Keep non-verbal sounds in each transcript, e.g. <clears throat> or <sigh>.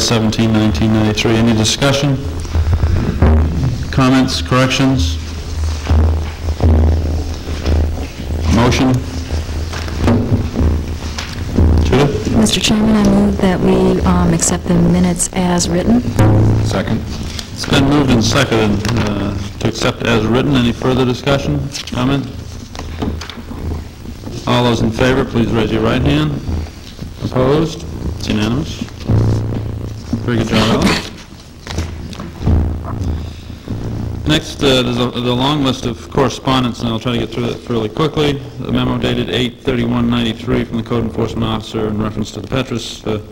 17, 1993. Any discussion? Comments, corrections? Motion? Judith? Mr. Chairman, I move that we um, accept the minutes as written. Second. It's been moved and seconded uh, to accept as written. Any further discussion, comment? All those in favor, please raise your right hand. Opposed? It's unanimous. Very good job. Next, uh, there's a a long list of correspondence, and I'll try to get through it fairly quickly. A memo dated 8/31/93 from the code enforcement officer in reference to the Petrus uh,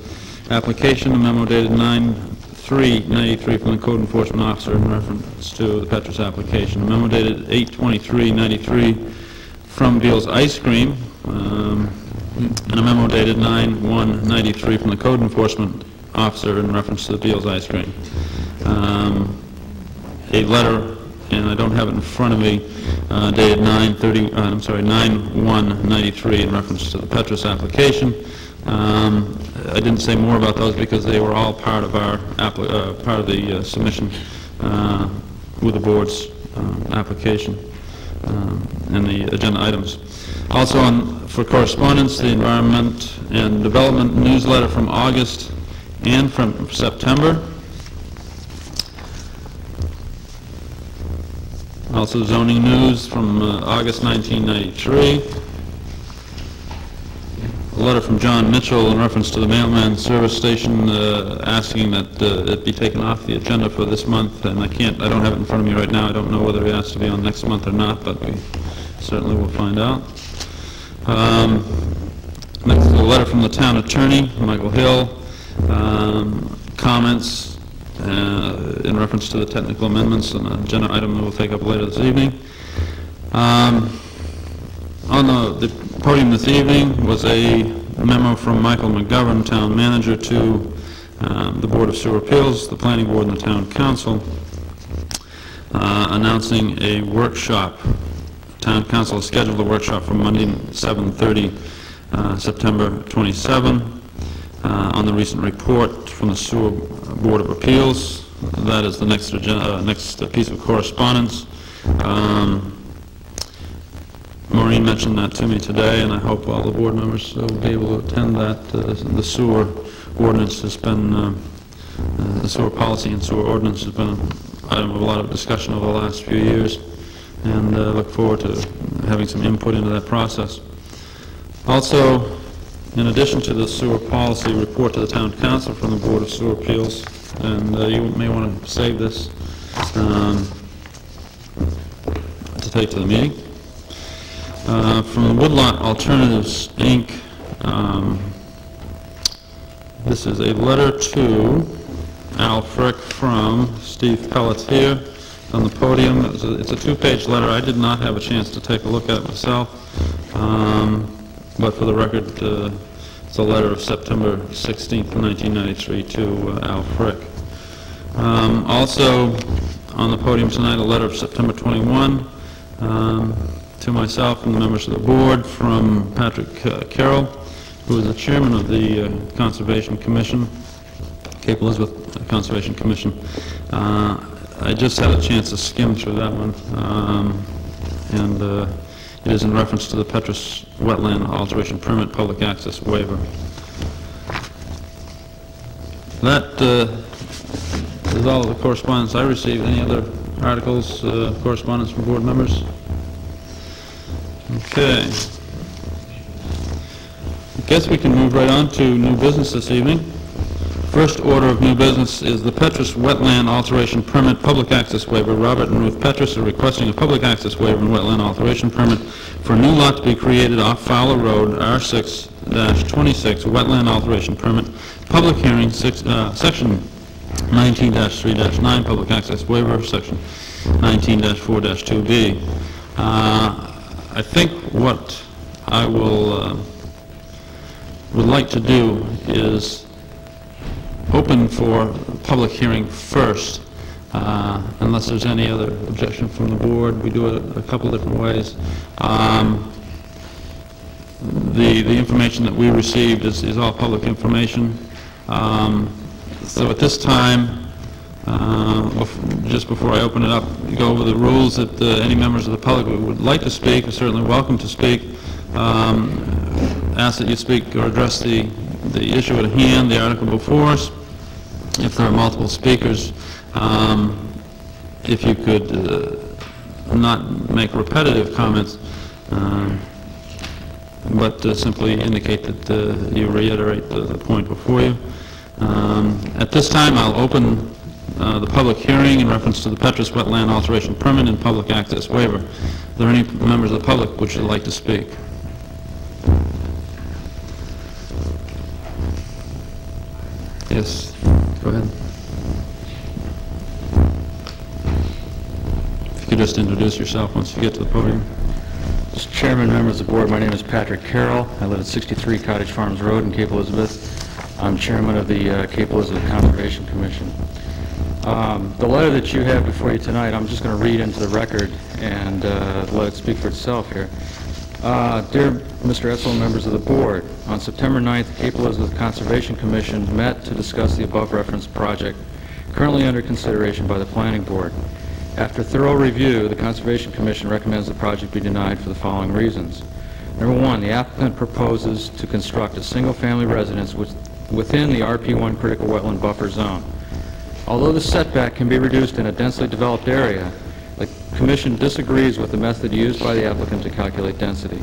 application. A memo dated 9/3/93 from the code enforcement officer in reference to the Petrus application. A memo dated 8/23/93 from Beal's Ice Cream, um, and a memo dated 9/1/93 from the code enforcement officer in reference to the Beal's Ice Cream. Um, a letter, and I don't have it in front of me, uh, dated 9/30, uh, I'm sorry, 9/1/93 in reference to the Petrus application. Um, I didn't say more about those because they were all part of our, uh, part of the uh, submission uh, with the board's um, application um, and the agenda items. Also on, for correspondence, the Environment and Development newsletter from August and from September. Also zoning news from uh, August 1993. A letter from John Mitchell in reference to the mailman service station uh, asking that uh, it be taken off the agenda for this month, and I can't, I don't have it in front of me right now. I don't know whether it has to be on next month or not, but we certainly will find out. Um, Next is a letter from the town attorney, Michael Hill, um, comments uh, in reference to the technical amendments, an agenda item that we'll take up later this evening. Um, On the the podium this evening was a memo from Michael McGovern, town manager, to um, the Board of Sewer Appeals, the Planning Board, and the Town Council, uh, announcing a workshop. Town Council has scheduled a workshop for Monday, 7:30, uh, September 27, uh, on the recent report from the Sewer Board of Appeals. That is the next agenda, uh, next piece of correspondence. Um, Maureen mentioned that to me today, and I hope all the board members will be able to attend that. Uh, The sewer ordinance has been, uh, the sewer policy and sewer ordinance has been an item of a lot of discussion over the last few years, and uh, look forward to having some input into that process. Also, in addition to the sewer policy report to the town council from the Board of Sewer Appeals, and uh, you may want to save this um, to take to the meeting. Uh, From the Woodlot Alternatives, Inc., um, this is a letter to Al Frick from Steve Pelletier on the podium. It's a- a two-page letter. I did not have a chance to take a look at it myself, Um, but for the record, uh, it's a letter of September 16th, 1993, to uh, Al Frick. Um, Also, on the podium tonight, a letter of September 21 um, to myself and the members of the board from Patrick uh, Carroll, who is the chairman of the uh, Conservation Commission, Cape Elizabeth Conservation Commission. Uh, I just had a chance to skim through that one, um, and uh, it is in reference to the Petrus Wetland Alteration Permit Public Access Waiver. That uh, is all of the correspondence I received. Any other articles, uh, correspondence from board members? Okay. I guess we can move right on to new business this evening. First order of new business is the Petrus Wetland Alteration Permit Public Access Waiver. Robert and Ruth Petrus are requesting a public access waiver and wetland alteration permit for a new lot to be created off Fowler Road, R6-26, wetland alteration permit. Public hearing, six- uh, section 19-3-9, public access waiver, section 19-4-2B. Uh, I think what I will, uh, would like to do is open for public hearing first, uh, unless there's any other objection from the board. We do it a couple different ways. Um, The, the information that we received is, is all public information. Um, So at this time, uh, bef- just before I open it up, go over the rules that uh, any members of the public who would like to speak are certainly welcome to speak. Um, Ask that you speak or address the, the issue at hand, the article before us. If there are multiple speakers, um, if you could uh, not make repetitive comments, um, but uh, simply indicate that uh, you reiterate the the point before you. Um, At this time, I'll open uh, the public hearing in reference to the Petrus Wetland Alteration Permit and Public Access Waiver. Are there any members of the public which would like to speak? Yes, go ahead. If you could just introduce yourself once you get to the podium. Mr. Chairman, members of the board, my name is Patrick Carroll. I live at 63 Cottage Farms Road in Cape Elizabeth. I'm chairman of the uh, Cape Elizabeth Conservation Commission. Um, The letter that you have before you tonight, I'm just going to read into the record and uh, let it speak for itself here. Uh, Dear Mr. Etzel members of the board, on September 9th, the Cape Elizabeth Conservation Commission met to discuss the above referenced project currently under consideration by the planning board. After thorough review, the Conservation Commission recommends the project be denied for the following reasons. Number one, the applicant proposes to construct a single-family residence with- within the RP1 critical wetland buffer zone. Although the setback can be reduced in a densely developed area, Commission disagrees with the method used by the applicant to calculate density.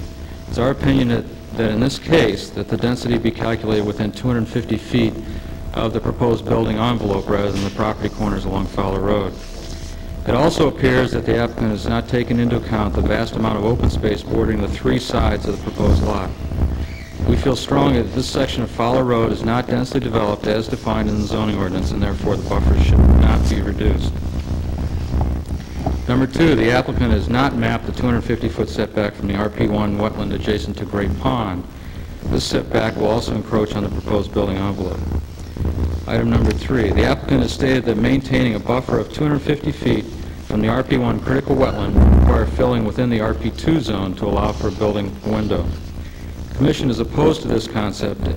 It's our opinion that that in this case, that the density be calculated within 250 feet of the proposed building envelope rather than the property corners along Fowler Road. It also appears that the applicant has not taken into account the vast amount of open space bordering the three sides of the proposed lot. We feel strongly that this section of Fowler Road is not densely developed as defined in the zoning ordinance, and therefore the buffer should not be reduced. Number two, the applicant has not mapped the 250-foot setback from the RP1 wetland adjacent to Great Pond. This setback will also encroach on the proposed building envelope. Item number three, the applicant has stated that maintaining a buffer of 250 feet from the RP1 critical wetland would require filling within the RP2 zone to allow for a building window. The Commission is opposed to this concept,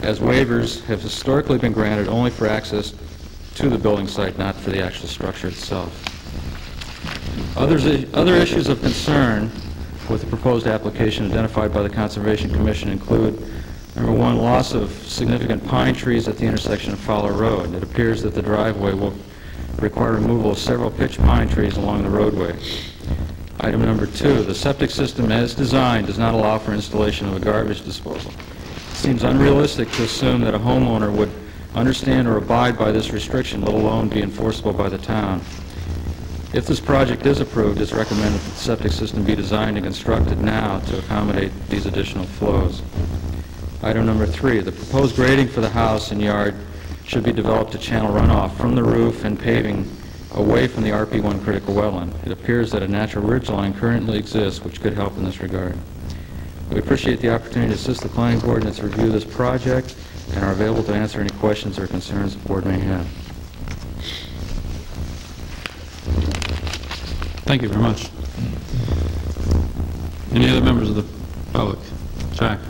as waivers have historically been granted only for access to the building site, not for the actual structure itself. Others, other issues of concern with the proposed application identified by the Conservation Commission include, number one, loss of significant pine trees at the intersection of Fowler Road. It appears that the driveway will require removal of several pitch pine trees along the roadway. Item number two, the septic system as designed does not allow for installation of a garbage disposal. It seems unrealistic to assume that a homeowner would understand or abide by this restriction, let alone be enforceable by the town. If this project is approved, it's recommended that the septic system be designed and constructed now to accommodate these additional flows. Item number three, the proposed grading for the house and yard should be developed to channel runoff from the roof and paving away from the RP1 critical wetland. It appears that a natural ridge line currently exists which could help in this regard. We appreciate the opportunity to assist the planning board in its review of this project and are available to answer any questions or concerns the board may have. Thank you very much. Any other members of the public? Jack?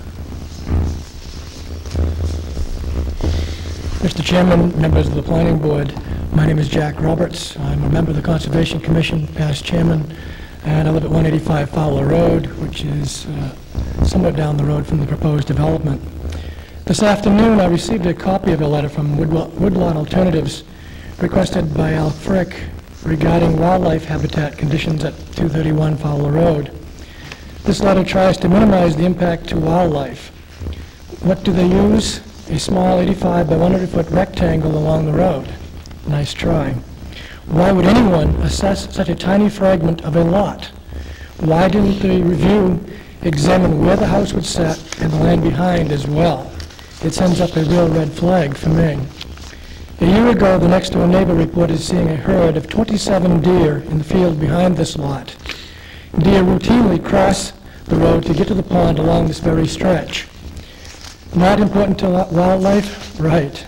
Mr. Chairman, members of the planning board, my name is Jack Roberts. I'm a member of the Conservation Commission, past chairman, and I live at 185 Fowler Road, which is uh, somewhat down the road from the proposed development. This afternoon, I received a copy of a letter from Woodlo- Woodlawn Alternatives requested by Al Frick regarding wildlife habitat conditions at 231 Fowler Road. This letter tries to minimize the impact to wildlife. What do they use? A small 85 by 100-foot rectangle along the road. Nice try. Why would anyone assess such a tiny fragment of a lot? Why didn't the review examine where the house would set and the land behind as well? It sends up a real red flag for me. A year ago, the next-door neighbor reported seeing a herd of 27 deer in the field behind this lot. Deer routinely cross the road to get to the pond along this very stretch. Not important to wildlife? Right.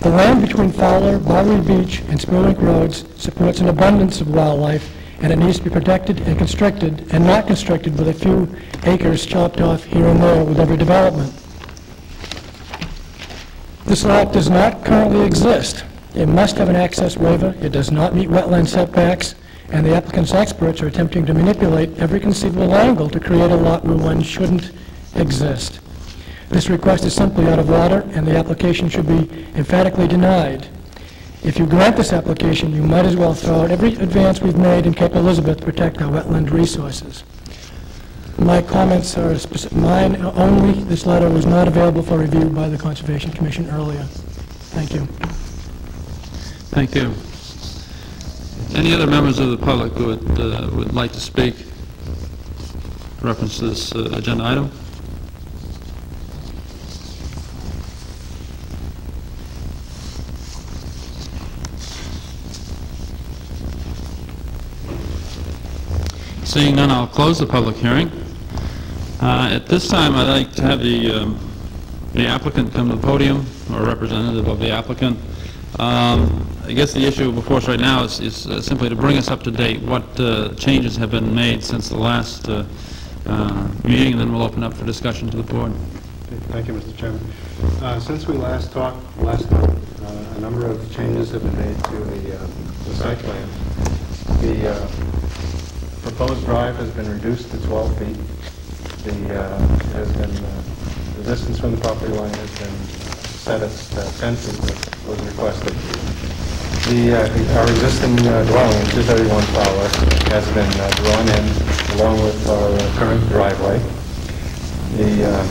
The land between Fowler, Bowery Beach, and Spurwink Roads supports an abundance of wildlife, and it needs to be protected and constricted, and not constricted with a few acres chopped off here and there with every development. This lot does not currently exist. It must have an access waiver, it does not meet wetland setbacks, and the applicant's experts are attempting to manipulate every conceivable angle to create a lot where one shouldn't exist. This request is simply out of order, and the application should be emphatically denied. If you grant this application, you might as well throw out every advance we've made in Cape Elizabeth to protect our wetland resources. My comments are mine only. This letter was not available for review by the Conservation Commission earlier. Thank you. Thank you. Any other members of the public who would, uh, would like to speak in reference to this uh, agenda item? Seeing none, I'll close the public hearing. Uh, At this time, I'd like to have the um, the applicant come to the podium, or a representative of the applicant. Um, I guess the issue before us right now is- is uh, simply to bring us up to date, what uh, changes have been made since the last uh, uh, meeting, and then we'll open up for discussion to the board. Thank you, Mr. Chairman. Uh, Since we last talked, last uh, a number of changes have been made to the the site plan. The proposed drive has been reduced to 12 feet. The, uh, has been, uh, the distance from the property line has been set at uh, 10 feet was- requested. The, uh, our existing uh, dwelling, 231 Fowler, has been uh, drawn in along with our current driveway. The, uh,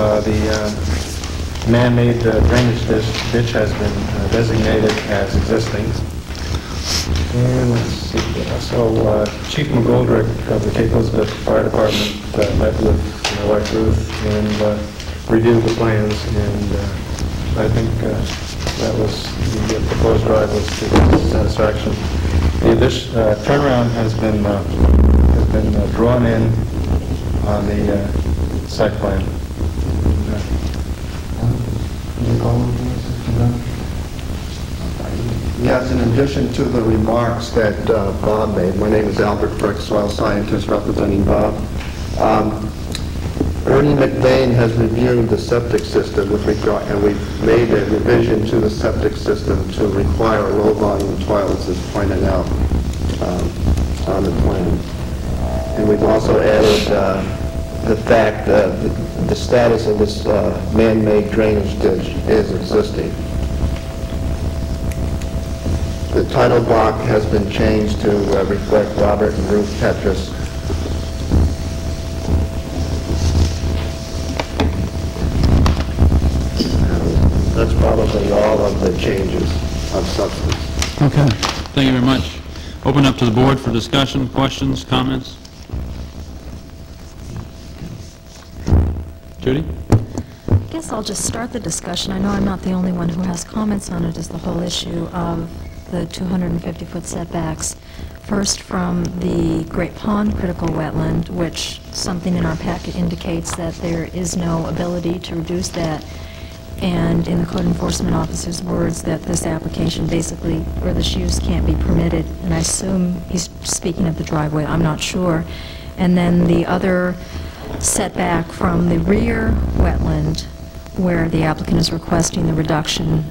uh, The uh, man-made drainage dis- ditch has been designated as existing. And so uh, Chief McGoldrick of the Cape Elizabeth Fire Department uh, met with my wife Ruth and uh, reviewed the plans, and uh, I think uh, that was, the proposed drive was to satisfaction. The addition, uh, turnaround has been, has been drawn in on the site plan. Yes, in addition to the remarks that uh, Bob made, my name is Albert Frick, soil scientist representing Bob. Um, Ernie McBain has reviewed the septic system with regard, and we've made a revision to the septic system to require low-volume toilets as pointed out um, on the plan. And we've also added uh, the fact that the- the status of this uh, man-made drainage ditch is existing. The title block has been changed to uh, reflect Robert and Ruth Petrus. That's probably all of the changes of substance. Okay. Thank you very much. Open up to the board for discussion, questions, comments? Judy? I guess I'll just start the discussion. I know I'm not the only one who has comments on it, is the whole issue of the 250-foot setbacks. First, from the Great Pond critical wetland, which something in our packet indicates that there is no ability to reduce that, and in the code enforcement officer's words, that this application basically, or this use can't be permitted, and I assume he's speaking of the driveway, I'm not sure. And then the other setback from the rear wetland, where the applicant is requesting the reduction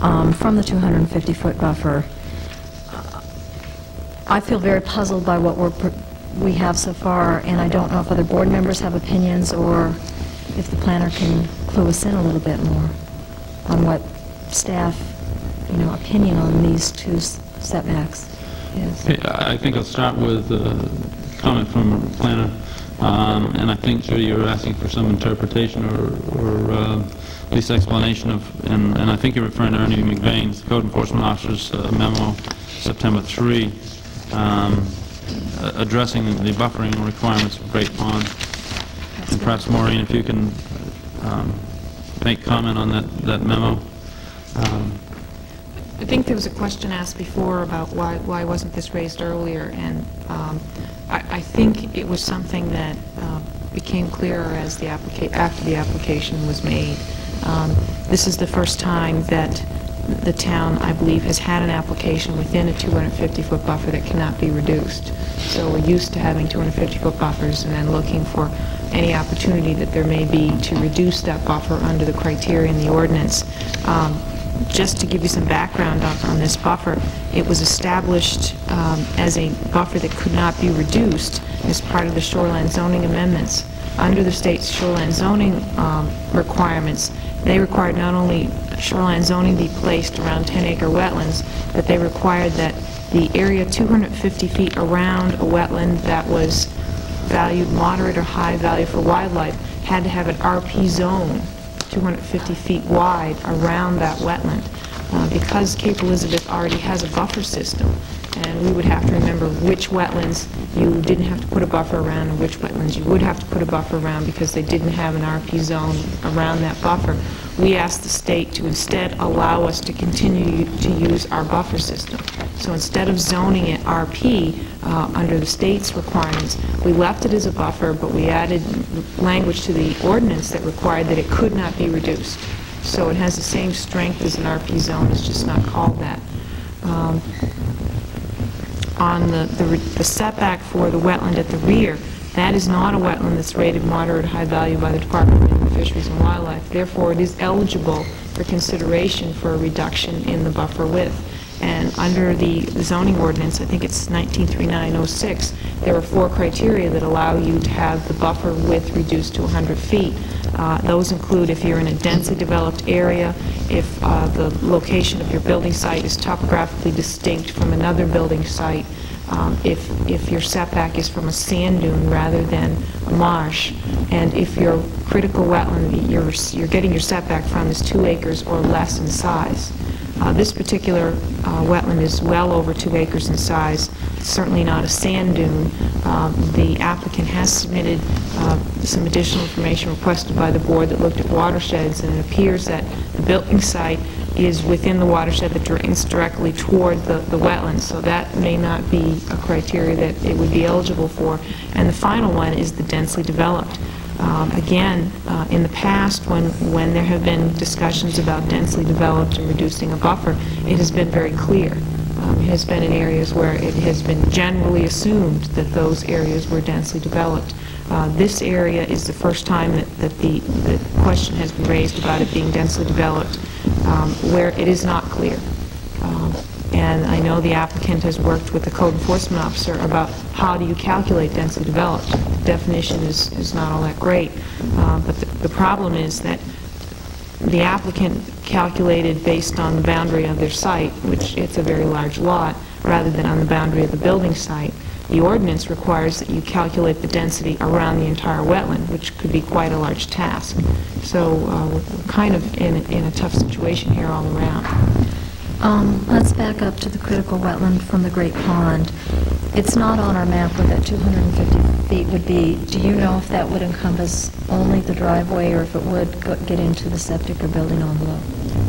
um, from the 250-foot buffer. I feel very puzzled by what we have so far, and I don't know if other board members have opinions, or if the planner can clue us in a little bit more on what staff, you know, opinion on these two setbacks is. Okay, I think I'll start with a comment from the planner, Um, and I think, Judy, you were asking for some interpretation or or, uh, least explanation of, and and I think you're referring to Ernie McBain's code enforcement officer's uh, memo, September 3, um, addressing the buffering requirements of Great Pond. And perhaps, Maureen, if you can um, make comment on that that memo. Um, I think there was a question asked before about why, why wasn't this raised earlier, and um, I, I think it was something that uh, became clearer as the after the application was made. Um, This is the first time that the town, I believe, has had an application within a 250-foot buffer that cannot be reduced. So we're used to having 250-foot buffers and then looking for any opportunity that there may be to reduce that buffer under the criteria in the ordinance. Um, Just to give you some background on on this buffer, it was established um, as a buffer that could not be reduced as part of the shoreline zoning amendments. Under the state's shoreline zoning um, requirements, they required not only shoreline zoning be placed around 10-acre wetlands, but they required that the area 250 feet around a wetland that was valued moderate or high value for wildlife had to have an RP zone 250 feet wide around that wetland. Uh, Because Cape Elizabeth already has a buffer system, and we would have to remember which wetlands you didn't have to put a buffer around and which wetlands you would have to put a buffer around because they didn't have an RP zone around that buffer. We asked the state to instead allow us to continue to use our buffer system. So instead of zoning it RP uh, under the state's requirements, we left it as a buffer, but we added language to the ordinance that required that it could not be reduced. So it has the same strength as an RP zone, it's just not called that. Um, On the the the setback for the wetland at the rear, that is not a wetland that's rated moderate high value by the Department of Fisheries and Wildlife. Therefore, it is eligible for consideration for a reduction in the buffer width. And under the zoning ordinance, I think it's 193906, there are four criteria that allow you to have the buffer width reduced to 100 feet. Uh, Those include if you're in a densely developed area, if uh, the location of your building site is topographically distinct from another building site, um, if, if your setback is from a sand dune rather than a marsh, and if your critical wetland you're, you're getting your setback from is two acres or less in size. Uh, This particular uh, wetland is well over two acres in size, certainly not a sand dune. Um, The applicant has submitted uh, some additional information requested by the board that looked at watersheds, and it appears that the building site is within the watershed that drains directly toward the the wetlands, so that may not be a criteria that it would be eligible for. And the final one is the densely developed. Um, Again, uh, in the past, when, when there have been discussions about densely developed and reducing a buffer, it has been very clear. Um, It has been in areas where it has been generally assumed that those areas were densely developed. Uh, This area is the first time that, that the, the question has been raised about it being densely developed, um, where it is not clear. And I know the applicant has worked with the code enforcement officer about how do you calculate densely developed. The definition is, is not all that great, Uh, but the the problem is that the applicant calculated based on the boundary of their site, which it's a very large lot, rather than on the boundary of the building site. The ordinance requires that you calculate the density around the entire wetland, which could be quite a large task. So uh, we're kind of in, in a tough situation here all around. Um, Let's back up to the critical wetland from the Great Pond. It's not on our map where that 250 feet would be. Do you know if that would encompass only the driveway, or if it would go- get into the septic or building envelope?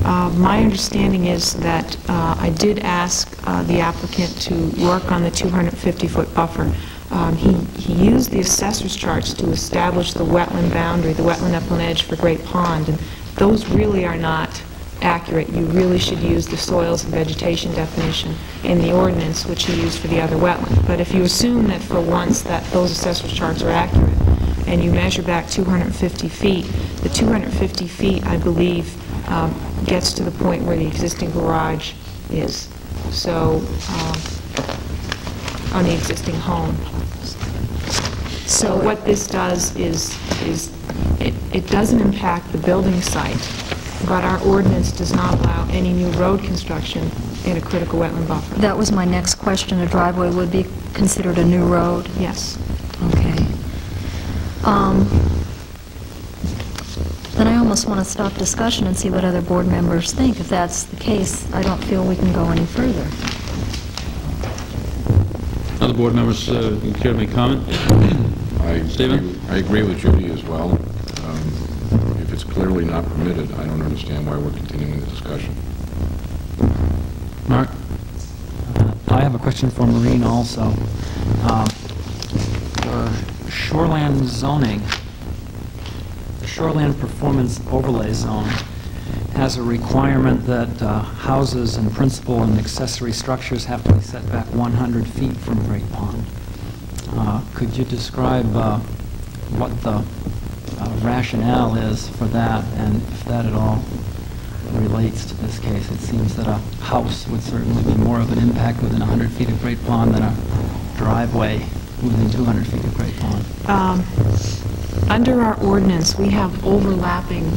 Uh, My understanding is that uh, I did ask uh, the applicant to work on the 250-foot buffer. Um, He he used the assessor's charts to establish the wetland boundary, the wetland upland edge for Great Pond, and those really are not accurate. You really should use the soils and vegetation definition in the ordinance, which you use for the other wetland. But if you assume that for once that those assessor's charts are accurate, and you measure back 250 feet, the 250 feet, I believe, um, gets to the point where the existing garage is. So, um, on the existing home. So what this does is, is it it doesn't impact the building site, but our ordinance does not allow any new road construction in a critical wetland buffer. That was my next question. A driveway would be considered a new road? Yes. Okay. Um, Then I almost want to stop discussion and see what other board members think. If that's the case, I don't feel we can go any further. Other board members, uh, care to make comment? I Stephen? agree- I agree with Judy as well. Not permitted, I don't understand why we're continuing the discussion. Mark? I have a question for Maureen also. Uh, For shoreland zoning, the shoreland performance overlay zone has a requirement that uh, houses and principal and accessory structures have to be set back 100 feet from Great Pond. Uh, Could you describe uh, what the uh, rationale is for that, and if that at all relates to this case? It seems that a house would certainly be more of an impact within 100 feet of Great Pond than a driveway within 200 feet of Great Pond. Um, Under our ordinance, we have overlapping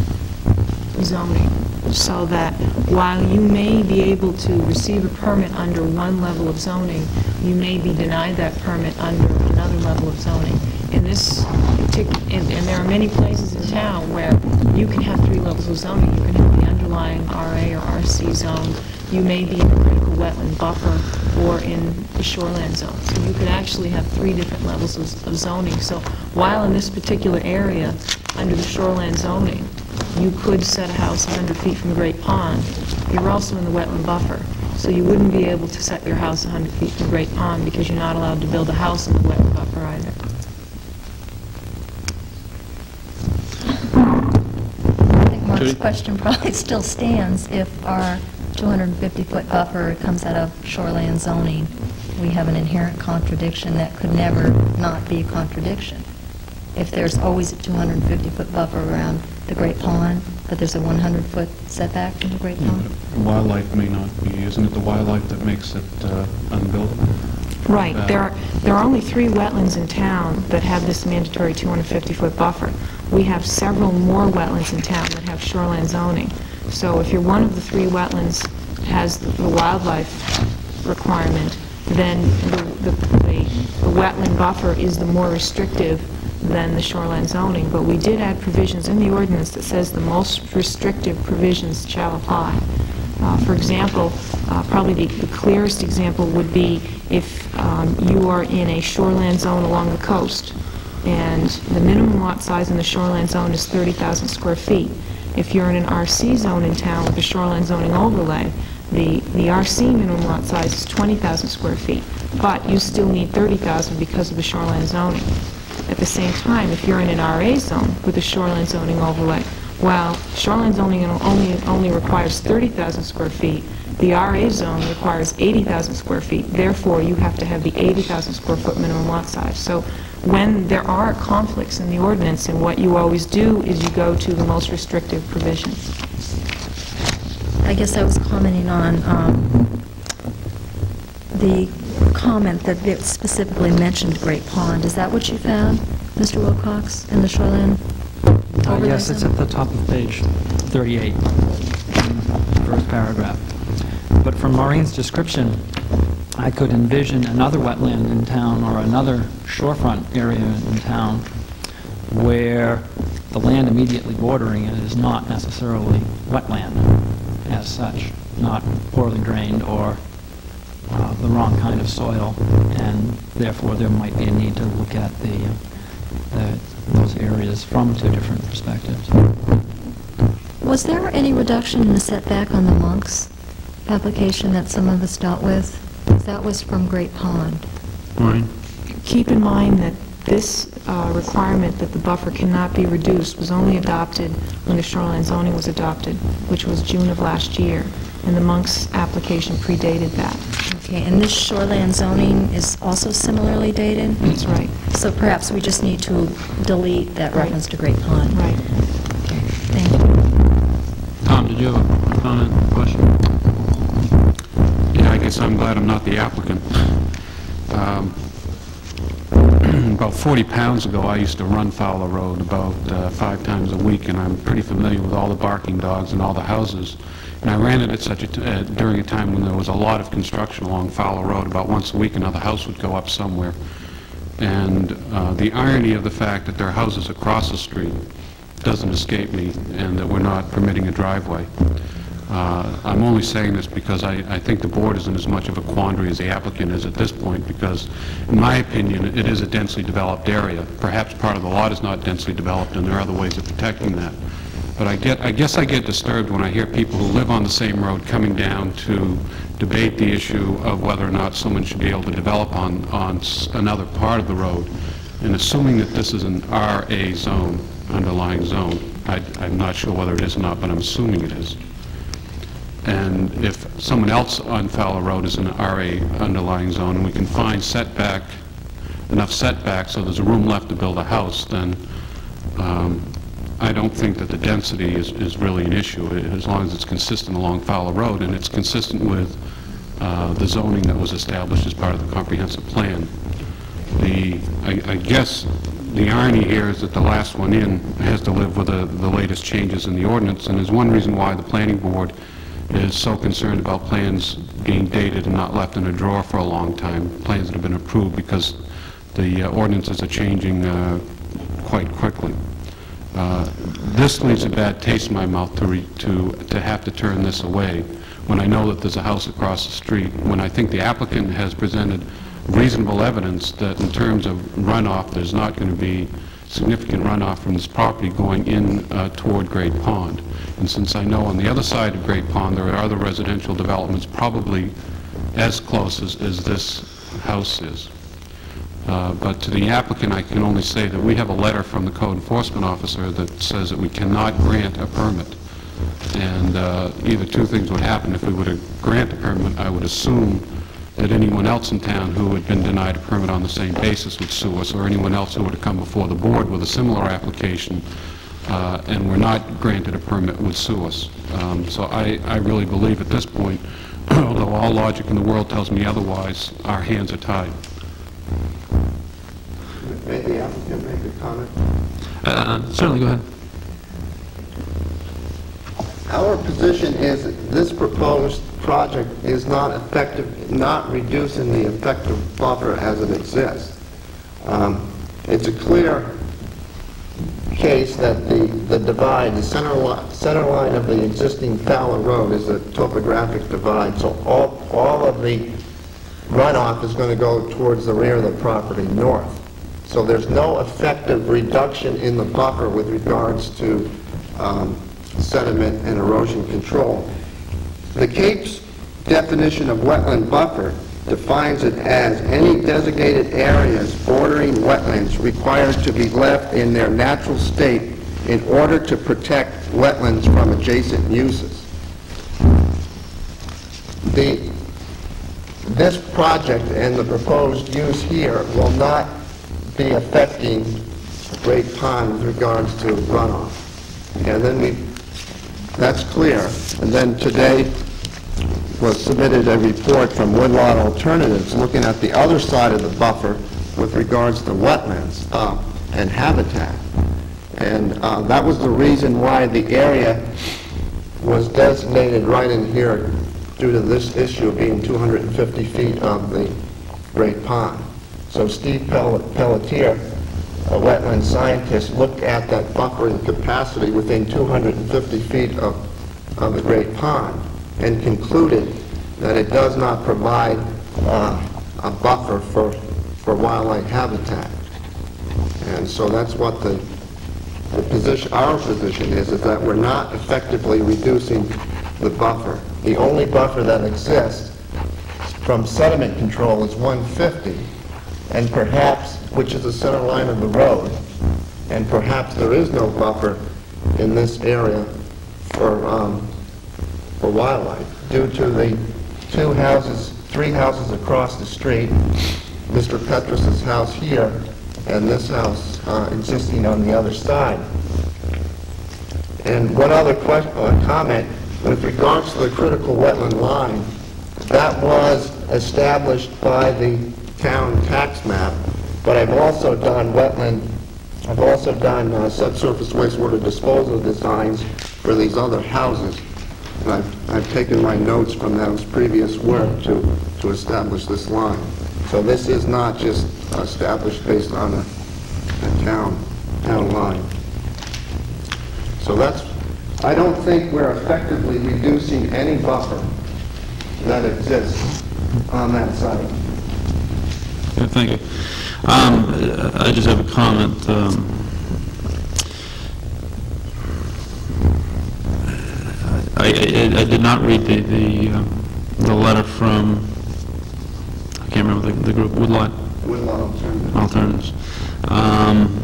zoning, so that while you may be able to receive a permit under one level of zoning, you may be denied that permit under another level of zoning. In this and and there are many places in town where you can have three levels of zoning. You can have the underlying RA or RC zone, you may be in a critical wetland buffer, or in the shoreland zone. So you could actually have three different levels of of zoning. So while in this particular area, under the shoreland zoning, you could set a house 100 feet from Great Pond, you're also in the wetland buffer. So you wouldn't be able to set your house 100 feet from Great Pond because you're not allowed to build a house in the wetland buffer either. I think Mark's Judy? question probably <laughs> still stands. If our 250-foot buffer comes out of shoreland zoning, we have an inherent contradiction that could never not be a contradiction. If there's always a 250-foot buffer around the Great Pond, but there's a 100-foot setback from the Great Pond? Wildlife may not be, isn't it the wildlife that makes it uh, unbuildable? Right. There are, there are only three wetlands in town that have this mandatory 250-foot buffer. We have several more wetlands in town that have shoreline zoning. So if you're one of the three wetlands has the wildlife requirement, then the, the, the the wetland buffer is the more restrictive than the shoreline zoning. But we did add provisions in the ordinance that says the most restrictive provisions shall apply. Uh, For example, uh, probably the the clearest example would be if um, you are in a shoreland zone along the coast, and the minimum lot size in the shoreline zone is 30,000 square feet. If you're in an RC zone in town with a shoreline zoning overlay, the the RC minimum lot size is 20,000 square feet, but you still need 30,000 because of the shoreline zoning. At the same time, if you're in an RA zone with a shoreline zoning overlay, while shoreline zoning only, only requires 30,000 square feet, the RA zone requires 80,000 square feet. Therefore, you have to have the 80,000 square foot minimum lot size. So when there are conflicts in the ordinance, and what you always do is you go to the most restrictive provisions. I guess I was commenting on um, the comment that it specifically mentioned Great Pond. Is that what you found, Mr. Wilcox, in the shoreline Uh, Yes, it's at the top of page 38, first paragraph. But from Maureen's description, I could envision another wetland in town or another shorefront area in town where the land immediately bordering it is not necessarily wetland as such, not poorly drained or uh, the wrong kind of soil, and therefore there might be a need to look at the, the- those areas from two different perspectives. Was there any reduction in the setback on the Monks application that some of us dealt with? That was from Great Pond. Maureen? Keep in mind that this uh, requirement that the buffer cannot be reduced was only adopted when the shoreline zoning was adopted, which was June of last year, and the Monk's application predated that. Okay, and this shoreline zoning is also similarly dated? That's right. So perhaps we just need to delete that Right. reference to Great Pond. Right. Okay, thank you. Tom, did you have a comment, question? I'm glad I'm not the applicant. Um, <clears throat> About 40 pounds ago, I used to run Fowler Road about uh, five times a week, and I'm pretty familiar with all the barking dogs and all the houses. And I ran it at such uh, during a time when there was a lot of construction along Fowler Road. About once a week, another house would go up somewhere. And uh, the irony of the fact that there are houses across the street doesn't escape me, and that we're not permitting a driveway. Uh, I'm only saying this because I I think the board is in as much of a quandary as the applicant is at this point, because, in my opinion, it is a densely developed area. Perhaps part of the lot is not densely developed, and there are other ways of protecting that. But I get, I guess I get disturbed when I hear people who live on the same road coming down to debate the issue of whether or not someone should be able to develop on, on another part of the road, and assuming that this is an RA zone, underlying zone. I- I'm not sure whether it is or not, but I'm assuming it is. And if someone else on Fowler Road is in an RA underlying zone, and we can find setback, enough setback so there's a room left to build a house, then um, I don't think that the density is is really an issue, as long as it's consistent along Fowler Road, and it's consistent with uh, the zoning that was established as part of the comprehensive plan. The, I I guess, the irony here is that the last one in has to live with the the latest changes in the ordinance, and there's one reason why the planning board is so concerned about plans being dated and not left in a drawer for a long time, plans that have been approved, because the uh, ordinances are changing uh, quite quickly. Uh, This leaves a bad taste in my mouth to, to, to have to turn this away, when I know that there's a house across the street, when I think the applicant has presented reasonable evidence that in terms of runoff, there's not going to be significant runoff from this property going in uh, toward Great Pond. And since I know on the other side of Great Pond, there are other residential developments probably as close as, as this house is. Uh, But to the applicant, I can only say that we have a letter from the code enforcement officer that says that we cannot grant a permit. And uh, either two things would happen. If we were to grant a permit, I would assume that anyone else in town who had been denied a permit on the same basis would sue us, or anyone else who would have come before the board with a similar application uh, and were not granted a permit would sue us. Um, So I I really believe at this point, <clears throat> although all logic in the world tells me otherwise, our hands are tied. May the applicant make a comment? Uh, Certainly, go ahead. Our position is that this proposed project is not effective, not reducing the effective buffer as it exists. Um, It's a clear case that the, the divide, the center li, center line of the existing Fowler Road is a topographic divide, so all, all of the runoff is going to go towards the rear of the property north. So there's no effective reduction in the buffer with regards to um, sediment and erosion control. The Cape's definition of wetland buffer defines it as any designated areas bordering wetlands required to be left in their natural state in order to protect wetlands from adjacent uses. The, this project and the proposed use here will not be affecting Great Pond with regards to runoff. And then we, that's clear. And then today was submitted a report from Woodlot Alternatives looking at the other side of the buffer with regards to wetlands uh, and habitat. And uh, that was the reason why the area was designated right in here due to this issue of being 250 feet of the Great Pond. So Steve Pel- Pelletier, a wetland scientist, looked at that buffering capacity within 250 feet of, of the Great Pond and concluded that it does not provide uh, a buffer for, for wildlife habitat. And so that's what the, the position, our position is, is that we're not effectively reducing the buffer. The only buffer that exists from sediment control is 150, and perhaps, which is the center line of the road, and perhaps there is no buffer in this area for, um, for wildlife due to the two houses, three houses across the street, Mr. Petrus's house here, and this house uh, existing on the other side. And one other question, uh, comment, with regards to the critical wetland line, that was established by the town tax map, but I've also done wetland, I've also done uh, subsurface wastewater disposal designs for these other houses. And I've, I've taken my notes from those previous work to, to establish this line. So this is not just established based on a, a town, town line. So that's, I don't think we're effectively reducing any buffer that exists on that site. Okay, Thank you. Um, I just have a comment. um, I I- I did not read the the um, the letter from, I can't remember the the group, Woodlot Woodlawn Alternative. Alternatives, Um,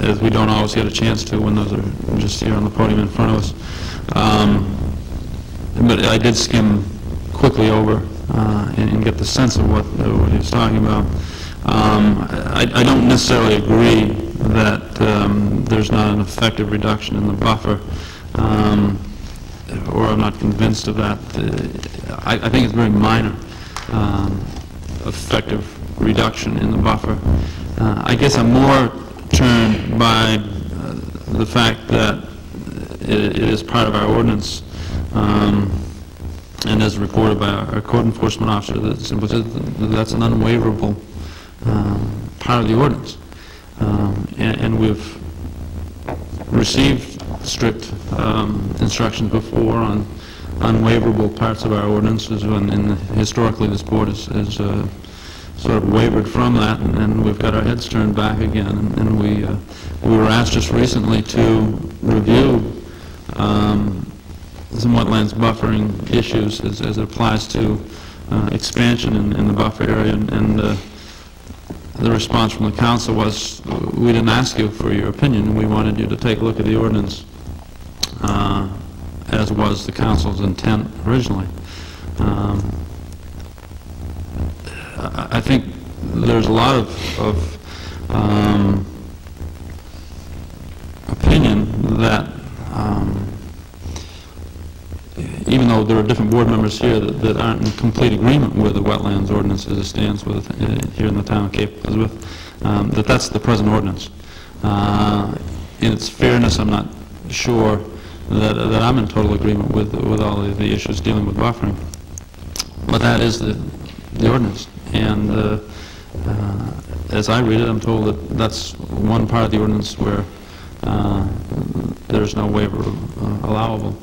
as we don't always get a chance to when those are just here on the podium in front of us. Um, but I did skim quickly over uh, and and get the sense of what uh, what he was talking about. Um, I I don't necessarily agree that um, there's not an effective reduction in the buffer, um, or I'm not convinced of that. Uh, I I think it's very minor um, effective reduction in the buffer. Uh, I guess I'm more turned by uh, the fact that it it is part of our ordinance, um, and as reported by our our code enforcement officer, that that that's an unwaverable um, part of the ordinance. Um, And and we've received strict um, instructions before on unwaverable parts of our ordinances, and and historically, this board has uh, sort of wavered from that, and- and we've got our heads turned back again. And- And we uh, we were asked just recently to review um, some wetlands buffering issues as as it applies to uh, expansion in in the buffer area, and- and uh, the response from the council was, we didn't ask you for your opinion, we wanted you to take a look at the ordinance, uh, as was the council's intent originally. Um, I think there's a lot of, of um, opinion that, um, even though there are different board members here that that aren't in complete agreement with the wetlands ordinance as it stands with, uh, here in the town of Cape Elizabeth, um, that that's the present ordinance. Uh, In its fairness, I'm not sure that that I'm in total agreement with with all of the issues dealing with buffering. But that is the the ordinance. And uh, uh, as I read it, I'm told that that's one part of the ordinance where uh, there's no waiver allowable.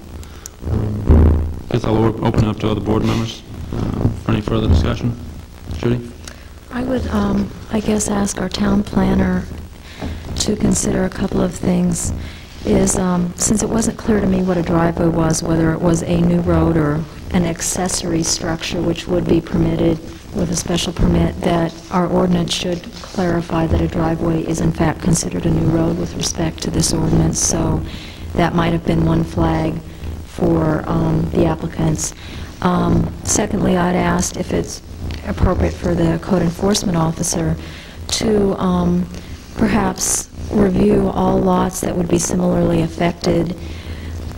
Guess I'll open up to other board members uh, for any further discussion. Judy? I would, um, I guess, ask our town planner to consider a couple of things. Is, um, since it wasn't clear to me what a driveway was, whether it was a new road or an accessory structure which would be permitted with a special permit, that our ordinance should clarify that a driveway is in fact considered a new road with respect to this ordinance. So that might have been one flag for um, the applicants. Um, Secondly, I'd asked if it's appropriate for the code enforcement officer to um, perhaps review all lots that would be similarly affected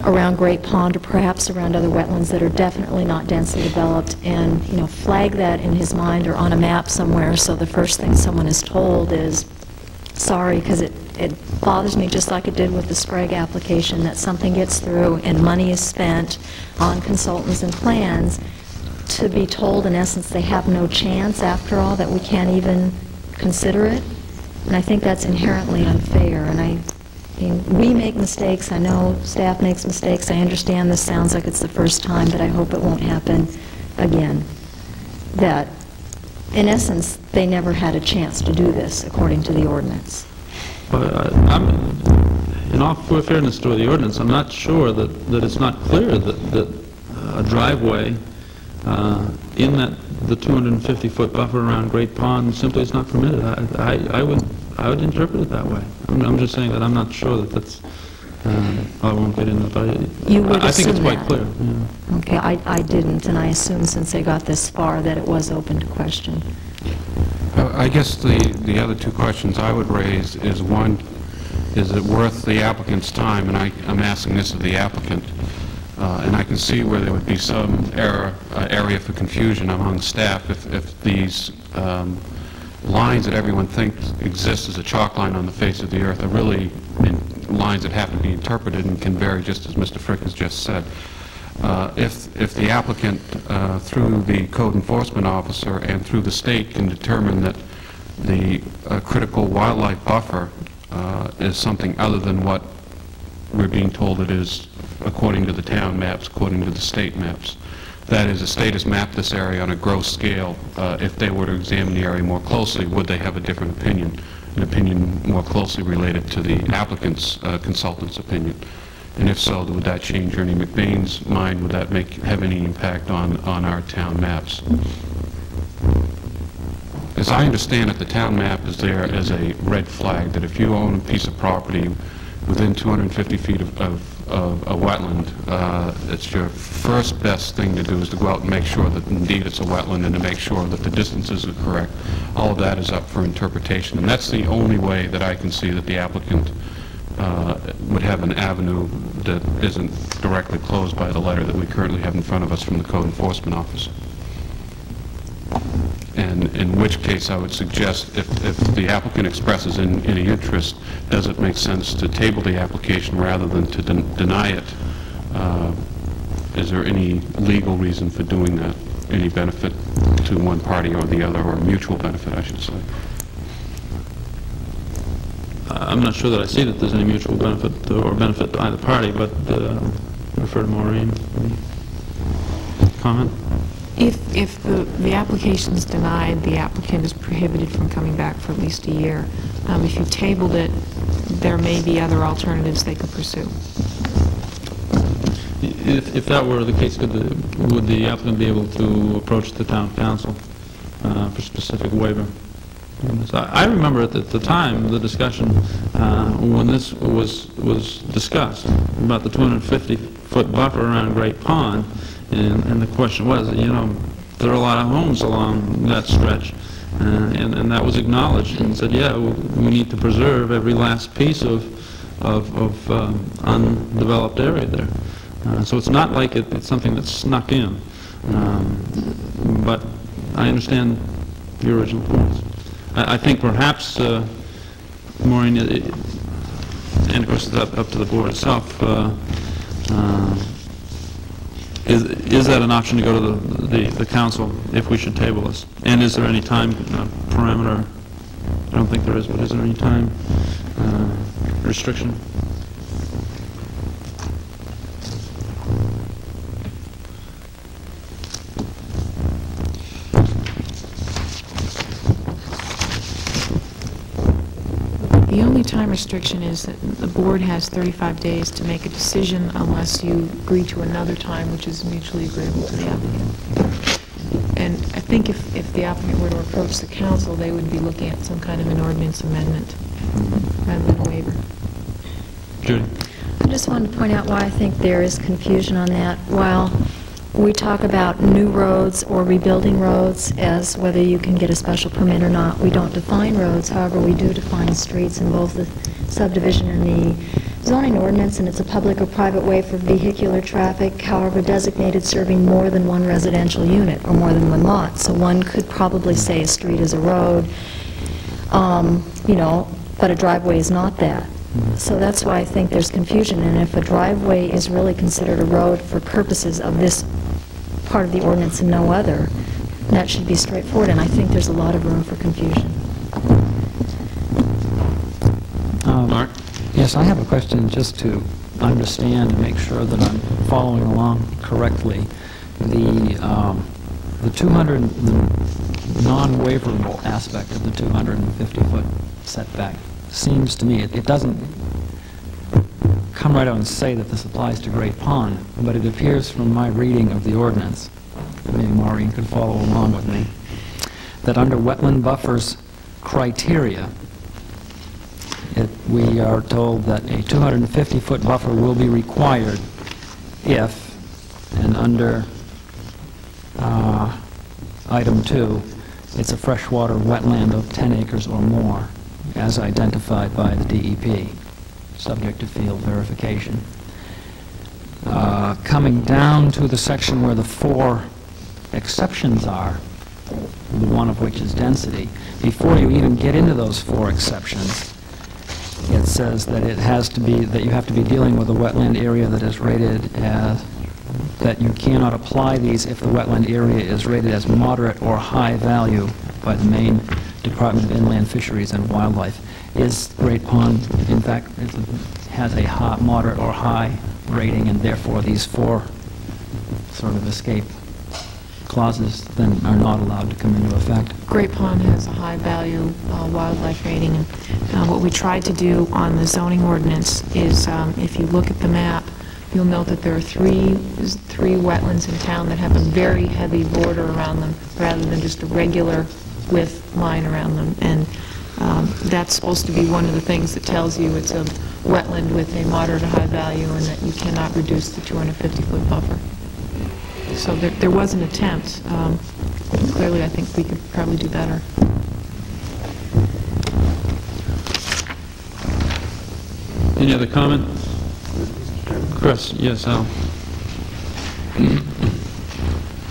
around Great Pond or perhaps around other wetlands that are definitely not densely developed, and, you know, flag that in his mind or on a map somewhere, so the first thing someone is told is, sorry, because it it bothers me, just like it did with the Sprague application, that something gets through and money is spent on consultants and plans, to be told, in essence, they have no chance, after all, that we can't even consider it. And I think that's inherently unfair, and I, we make mistakes, I know staff makes mistakes, I understand this sounds like it's the first time, but I hope it won't happen again. That, in essence, they never had a chance to do this, according to the ordinance. But I- I'm, in all fairness to the ordinance, I'm not sure that, that it's not clear that, that a driveway uh, in that, the 250-foot buffer around Great Pond simply is not permitted. I, I I would, I would interpret it that way. I'm, I'm just saying that I'm not sure that that's, uh, I won't get into it, but I- You would I think it's assume quite that. clear. yeah. Okay, I I didn't, and I assumed since they got this far that it was open to question. I guess the, the other two questions I would raise is, one, is it worth the applicant's time? And I, I'm asking this of the applicant. Uh, And I can see where there would be some error, uh, area for confusion among staff if, if these um, lines that everyone thinks exist as a chalk line on the face of the earth are really in- lines that have to be interpreted and can vary, just as Mr. Frick has just said. Uh, If, if the applicant, uh, through the code enforcement officer and through the state, can determine that the uh, critical wildlife buffer uh, is something other than what we're being told it is according to the town maps, according to the state maps. That is, the state has mapped this area on a gross scale. Uh, If they were to examine the area more closely, would they have a different opinion? An opinion more closely related to the applicant's uh, consultant's opinion? And if so, would that change Ernie McBain's mind? Would that make, have any impact on, on our town maps? As I understand it, the town map is there as a red flag, that if you own a piece of property within 250 feet of, of of a wetland, uh, it's your first best thing to do is to go out and make sure that indeed it's a wetland and to make sure that the distances are correct. All of that is up for interpretation, and that's the only way that I can see that the applicant uh, would have an avenue that isn't directly closed by the letter that we currently have in front of us from the code enforcement office. And in which case, I would suggest, if if the applicant expresses in- any interest, does it make sense to table the application rather than to den- deny it? Uh, Is there any legal reason for doing that? Any benefit to one party or the other, or mutual benefit, I should say? I'm not sure that I see that there's any mutual benefit or benefit to either party, but uh, refer to Maureen. Comment? If, if the, the application's denied, the applicant is prohibited from coming back for at least a year. Um, If you tabled it, there may be other alternatives they could pursue. If, if that were the case, could the, would the applicant be able to approach the town council uh, for specific waiver? I remember at the, the time, the discussion, uh, when this was, was discussed, about the 250-foot buffer around Great Pond, and, and the question was, you know, there are a lot of homes along that stretch, uh, and, and that was acknowledged, and said, yeah, we we need to preserve every last piece of, of, of um, undeveloped area there. Uh, So it's not like it- it's something that's snuck in. Um, But I understand your original points. I I think perhaps, uh, Maureen, it- and of course, it's up up to the board itself, uh, uh, is is that an option to go to the- the the council if we should table this? And is there any time uh, parameter? I don't think there is, but is there any time uh, restriction? Time restriction is that the board has 35 days to make a decision unless you agree to another time, which is mutually agreeable to the applicant. And I think if, if the applicant were to approach the council, they would be looking at some kind of an ordinance amendment rather than a waiver. Judy? I just wanted to point out why I think there is confusion on that. While we talk about new roads or rebuilding roads as whether you can get a special permit or not, we don't define roads. However, we do define streets in both the subdivision and the zoning ordinance, and it's a public or private way for vehicular traffic, however designated serving more than one residential unit or more than one lot. So one could probably say a street is a road, um, you know, but a driveway is not that. So that's why I think there's confusion, and if a driveway is really considered a road for purposes of this part of the ordinance and no other, that should be straightforward, and I think there's a lot of room for confusion. Um, Mark? Yes, I have a question just to understand and make sure that I'm following along correctly. The, um, the 200, the non-waiverable aspect of the 250-foot setback seems to me, it it doesn't come right out and say that this applies to Great Pond, but it appears from my reading of the ordinance, maybe Maureen could follow along with me, that under wetland buffers criteria, it- we are told that a 250-foot buffer will be required if, and under uh, item two, it's a freshwater wetland of 10 acres or more, as identified by the DEP, subject to field verification. Uh, Coming down to the section where the four exceptions are, one of which is density, before you even get into those four exceptions, it says that it has to be, that you have to be dealing with a wetland area that is rated as, that you cannot apply these if the wetland area is rated as moderate or high value by the Maine Department of Inland Fisheries and Wildlife. Is Great Pond, in fact, has a hot, moderate or high rating, and therefore these four sort of escape clauses then are not allowed to come into effect? Great Pond has a high-value uh, wildlife rating, and uh, what we tried to do on the zoning ordinance is, um, if you look at the map, you'll note that there are three, three wetlands in town that have a very heavy border around them, rather than just a regular width line around them. And um, that's supposed to be one of the things that tells you it's a wetland with a moderate to high value and that you cannot reduce the 250-foot buffer. So there there was an attempt. Um, Clearly, I think we could probably do better. Any other comment? Chris, yes, Al? <clears throat>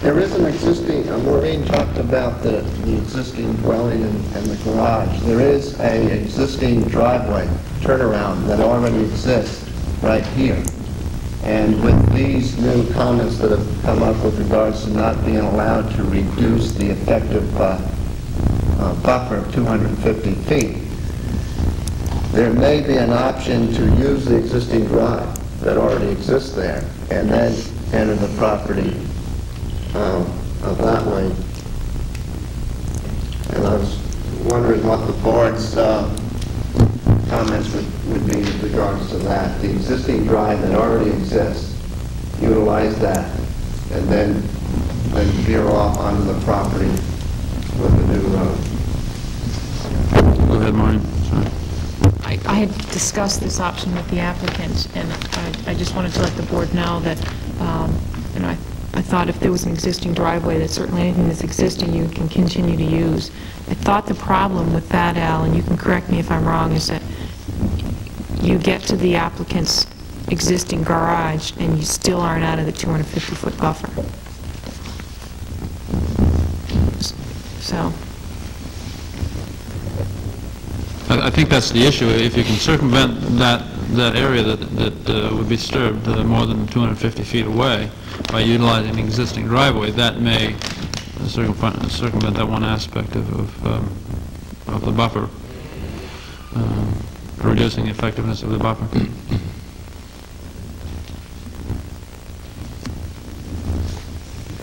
There is an existing, uh, Maureen talked about the, the existing dwelling and, and the garage. There is a existing driveway turnaround that already exists right here. And with these new comments that have come up with regards to not being allowed to reduce the effective, uh, uh, buffer of 250 feet, there may be an option to use the existing drive that already exists there and then enter the property um, of that way. And I was wondering what the board's uh, comments would would be with regards to that. The existing drive that already exists, utilize that, and then, then veer off onto the property with the new road. Go ahead, Maureen. I I had discussed this option with the applicant, and I I just wanted to let the board know that, um, you know, I I thought if there was an existing driveway, that certainly anything that's existing you can continue to use. I thought the problem with that, Al, and you can correct me if I'm wrong, is that you get to the applicant's existing garage, and you still aren't out of the 250-foot buffer. So, I I think that's the issue. If you can circumvent that, that area that, that uh, would be disturbed uh, more than 250 feet away by utilizing an existing driveway, that may circumvent, circumvent that one aspect of, of, um, of the buffer, um, reducing the effectiveness of the buffer.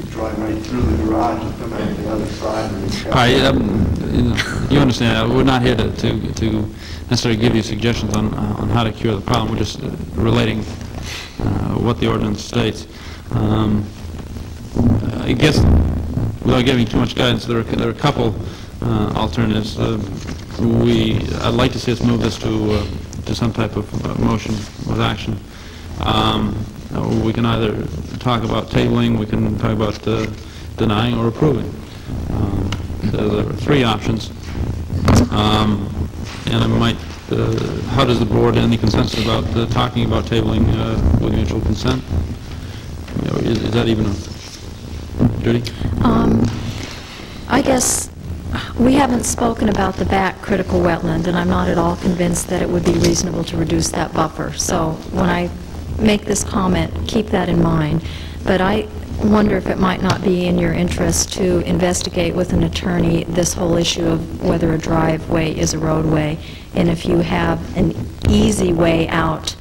Drive right through the garage and come out the other side. and you've got- All right, um, you understand, we're not here to, to to necessarily give you suggestions on, uh, on how to cure the problem, we're just uh, relating uh, what the ordinance states. Um, I guess, without giving too much guidance, there are, there are a couple alternatives. We, I'd like to see us move this to, to some type of motion with action. Um, We can either talk about tabling, we can talk about uh, denying or approving. Um, So there are three options. Um, And I might, uh, how does the board, any consensus about uh, talking about tabling uh, with mutual consent? You know, Is is that even, a Judy? Um, I guess, we haven't spoken about the back critical wetland, and I'm not at all convinced that it would be reasonable to reduce that buffer. So when I make this comment, keep that in mind. But I wonder if it might not be in your interest to investigate with an attorney this whole issue of whether a driveway is a roadway, and if you have an easy way out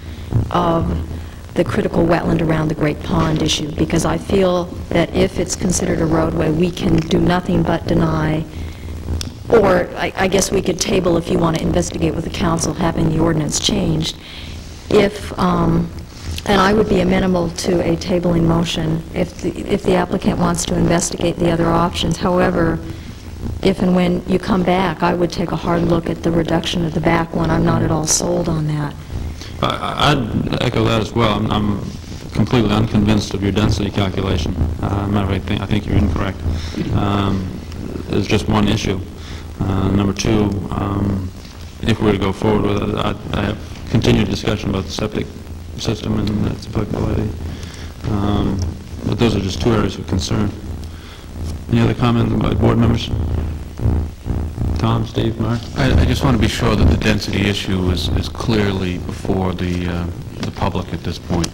of the critical wetland around the Great Pond issue, because I feel that if it's considered a roadway, we can do nothing but deny, or I I guess we could table if you want to investigate with the council, having the ordinance changed, if, um, and I would be amenable to a tabling motion if the if the applicant wants to investigate the other options. However, if and when you come back, I would take a hard look at the reduction of the back one. I'm not at all sold on that. I- I'd echo that as well. I'm- I'm completely unconvinced of your density calculation. Uh, Matter of fact, I think- you're incorrect. Um, There's just one issue. Uh, Number two, um, if we were to go forward with it, I I have continued discussion about the septic system and its applicability. Um, But those are just two areas of concern. Any other comments by board members? Tom, Steve, Mark? I I just want to be sure that the density issue is is clearly before the uh, the public at this point.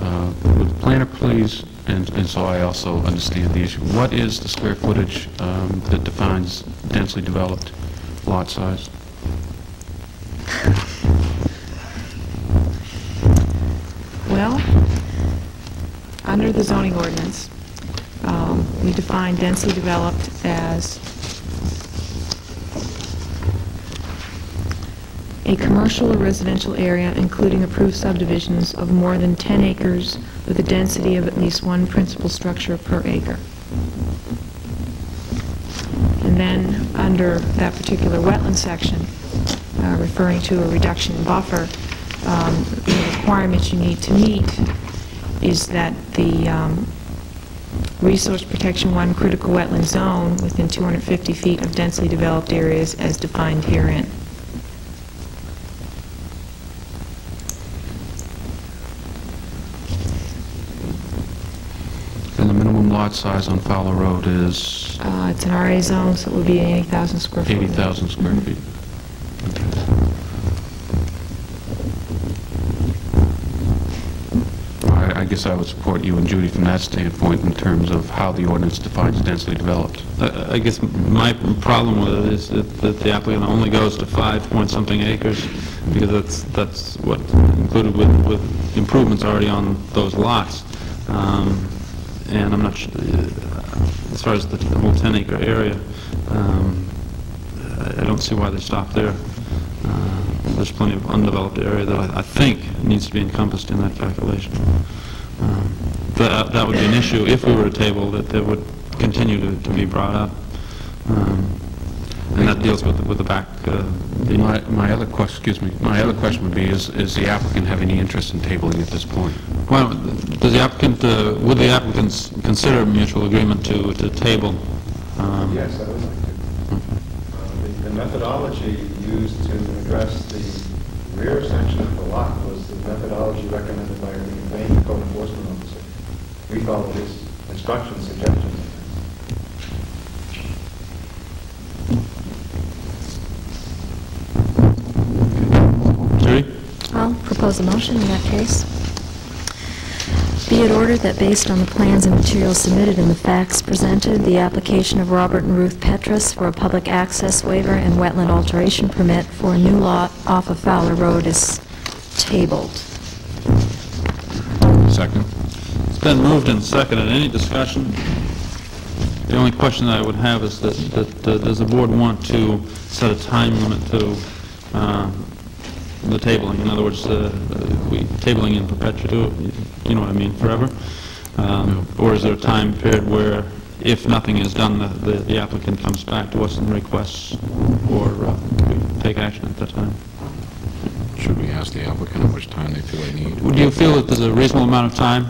Uh, Would the planner please, and and so I also understand the issue, what is the square footage um, that defines densely developed lot size? <laughs> well, under the zoning ordinance, um, we define densely developed as a commercial or residential area including approved subdivisions of more than 10 acres with a density of at least one principal structure per acre. And then, under that particular wetland section, uh, referring to a reduction in buffer, um, the requirements you need to meet is that the um, Resource Protection 1 critical wetland zone within 250 feet of densely developed areas as defined herein. And the minimum lot size on Fowler Road is Uh, It's an RA zone, so it would be 80,000 square feet. 80,000 square feet. I I guess I would support you and Judy from that standpoint in terms of how the ordinance defines densely developed. I I guess my problem with it is that that the applicant only goes to five point something acres, because that's, that's what included with, with improvements already on those lots. Um, And I'm not, sure, uh, as far as the the whole 10 acre area, um, I I don't see why they stopped there. Uh, There's plenty of undeveloped area that I I think needs to be encompassed in that calculation. Um, That that would be an issue if we were to table, that that would continue to to be brought up. Um, And that deals with, the- with the back, uh, the- My my other question, excuse me, my other question would be, is is the applicant have any interest in tabling at this point? Why don't- does the applicant, uh, would the applicants consider mutual agreement to, to table? um, Yes, I would like to. Uh, the- The methodology used to address the rear section of the lot was the methodology recommended by Ernie McBain, the code enforcement officer. We followed his instructions, suggestions. Judy? I'll propose a motion in that case. Be it ordered that based on the plans and materials submitted and the facts presented, the application of Robert and Ruth Petrus for a public access waiver and wetland alteration permit for a new lot off of Fowler Road is tabled. Second? It's been moved and seconded. Any discussion? The only question that I would have is that, that, uh, does the board want to set a time limit to uh, the tabling? In other words, uh, we tabling in perpetuity, you know what I mean, forever? Um, Or is there a time period where, if nothing is done, the- the the applicant comes back to us and requests, or uh, we take action at that time? Should we ask the applicant how much time they feel they need? Would you feel that there's a reasonable amount of time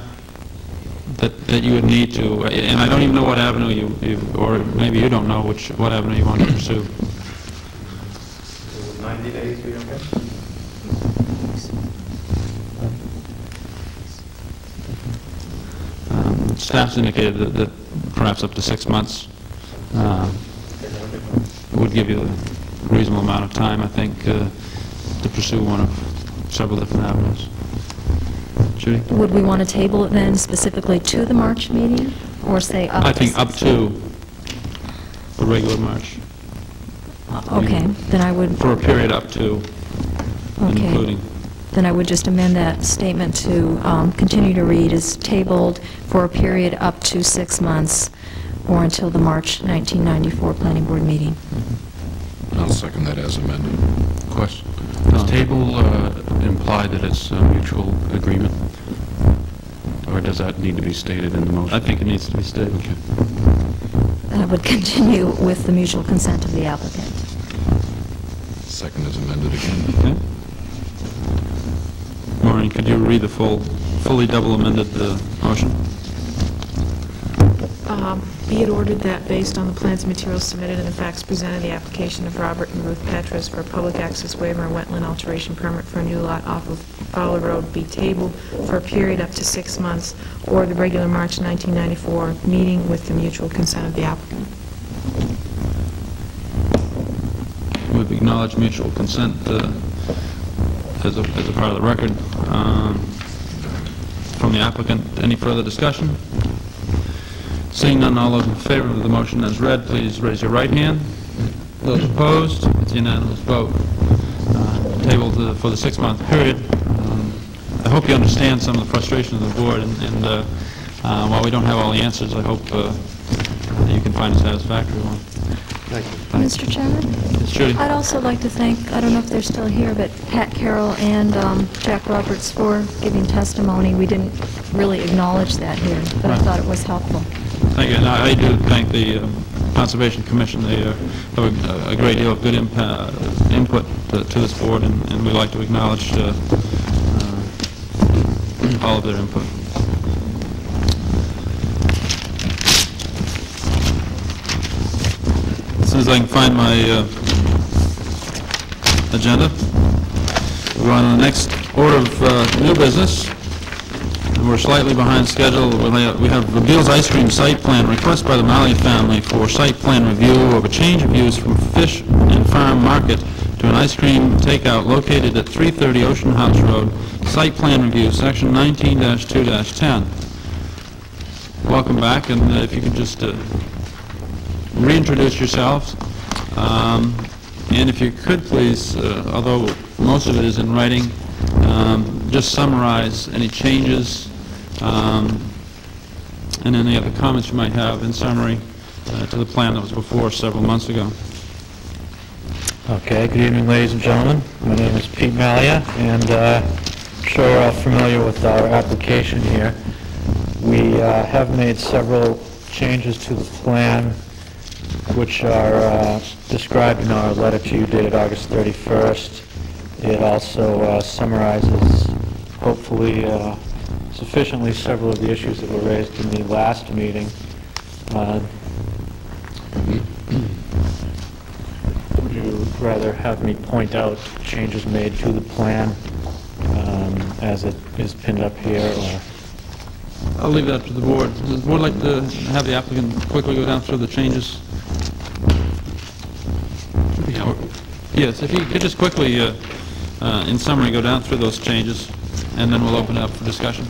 that, that you would need to, and I don't even know what avenue you, you- or maybe you don't know which, what avenue you want to pursue. Would 90 days be okay? Um, Staff's indicated that, that perhaps up to six months uh, would give you a reasonable amount of time, I think, uh, to pursue one of several different avenues. Judy? Would we want to table it then specifically to the March meeting, or say up to... I think up to a regular March, Okay, then I would... for a period up to and Okay. including. Then I would just amend that statement to um, continue to read as tabled for a period up to six months or until the March 1994 Planning Board meeting. I'll second that as amended. Question? Does table uh, imply that it's a mutual agreement? Or does that need to be stated in the motion? I think it needs to be stated. And I would continue with the mutual consent of the applicant. Second is amended again. Okay. Maureen, could you read the full, fully double amended uh, motion? Um, Be it ordered that, based on the plans and materials submitted and the facts presented, the application of Robert and Ruth Petrus for a public access waiver and wetland alteration permit for a new lot off of Fowler Road be tabled for a period up to six months, or the regular March 1994 meeting with the mutual consent of the applicant. We've acknowledged mutual consent uh, as a, as a part of the record um, from the applicant. Any further discussion? Seeing none, all those in favor of the motion as read, please raise your right hand. Those opposed, it's a unanimous vote. Uh, Tabled for the six-month period. Um, I hope you understand some of the frustration of the board, and and, uh, uh, while we don't have all the answers, I hope uh, that you can find a satisfactory one. Thank you. Mr. Chairman? Yes, Judy? I'd also like to thank, I don't know if they're still here, but Pat Carroll and um, Jack Roberts for giving testimony. We didn't really acknowledge that here, but I Right. thought it was helpful. Thank you, and I I do thank the uh, Conservation Commission. They uh, have a- a great deal of good input to to this board, and and we'd like to acknowledge uh, uh, all of their input. As soon as I can find my uh, agenda, we're on the next order of uh, new business. We're slightly behind schedule. We have- We have the Beals Ice Cream Site Plan, request by the Malley family for site plan review of a change of use from Fish and Farm Market to an ice cream takeout located at 330 Ocean House Road. Site plan review, section 19-2-10. Welcome back, and uh, if you could just uh, reintroduce yourselves. Um, And if you could, please, uh, although most of it is in writing, um, just summarize any changes um, and any other comments you might have in summary uh, to the plan that was before several months ago. Okay, good evening, ladies and gentlemen. My name is Pete Malia, and uh, I'm sure you're all familiar with our application here. We uh, have made several changes to the plan, which are uh, described in our letter to you dated August 31st. It also uh, summarizes, hopefully uh, sufficiently, several of the issues that were raised in the last meeting. Uh, Would you rather have me point out changes made to the plan um, as it is pinned up here, or? I'll leave that to the board. Does the board like to have the applicant quickly go down through the changes? Yes, if you could just quickly, uh, uh, in summary, go down through those changes, and then we'll open it up for discussion.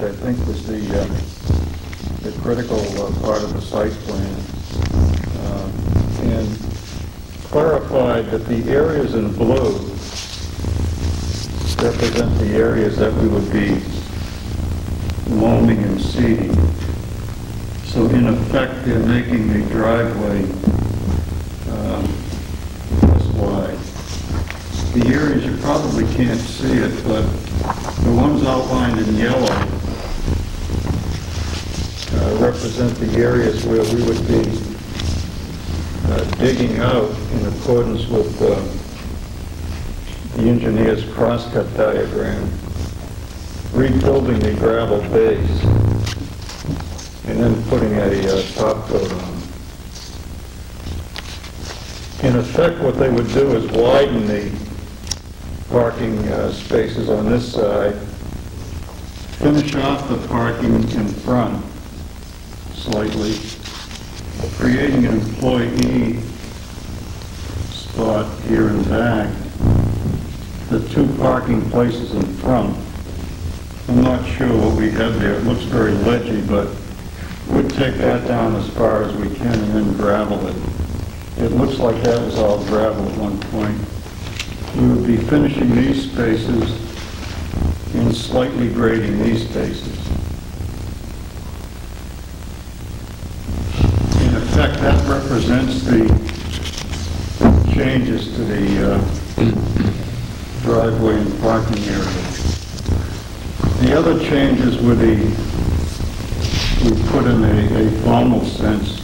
Which I think was the, uh, the critical uh, part of the site plan, Uh, and clarified that the areas in blue represent the areas that we would be loaming and seeding. So in effect, they're making the driveway um, this wide. The areas, you probably can't see it, but the ones outlined in yellow represent the areas where we would be uh, digging out in accordance with uh, the engineer's crosscut diagram, rebuilding the gravel base, and then putting a uh, top coat on. In effect, what they would do is widen the parking uh, spaces on this side, finish off the parking in front slightly, creating an employee spot here in back, the two parking places in front. I'm not sure what we have there, it looks very ledgy, but we'd take that down as far as we can and then gravel it. It looks like that was all gravel at one point. We would be finishing these spaces and slightly grading these spaces. In effect, that represents the changes to the uh, driveway and parking area. The other changes were the, we put in a a formal sense,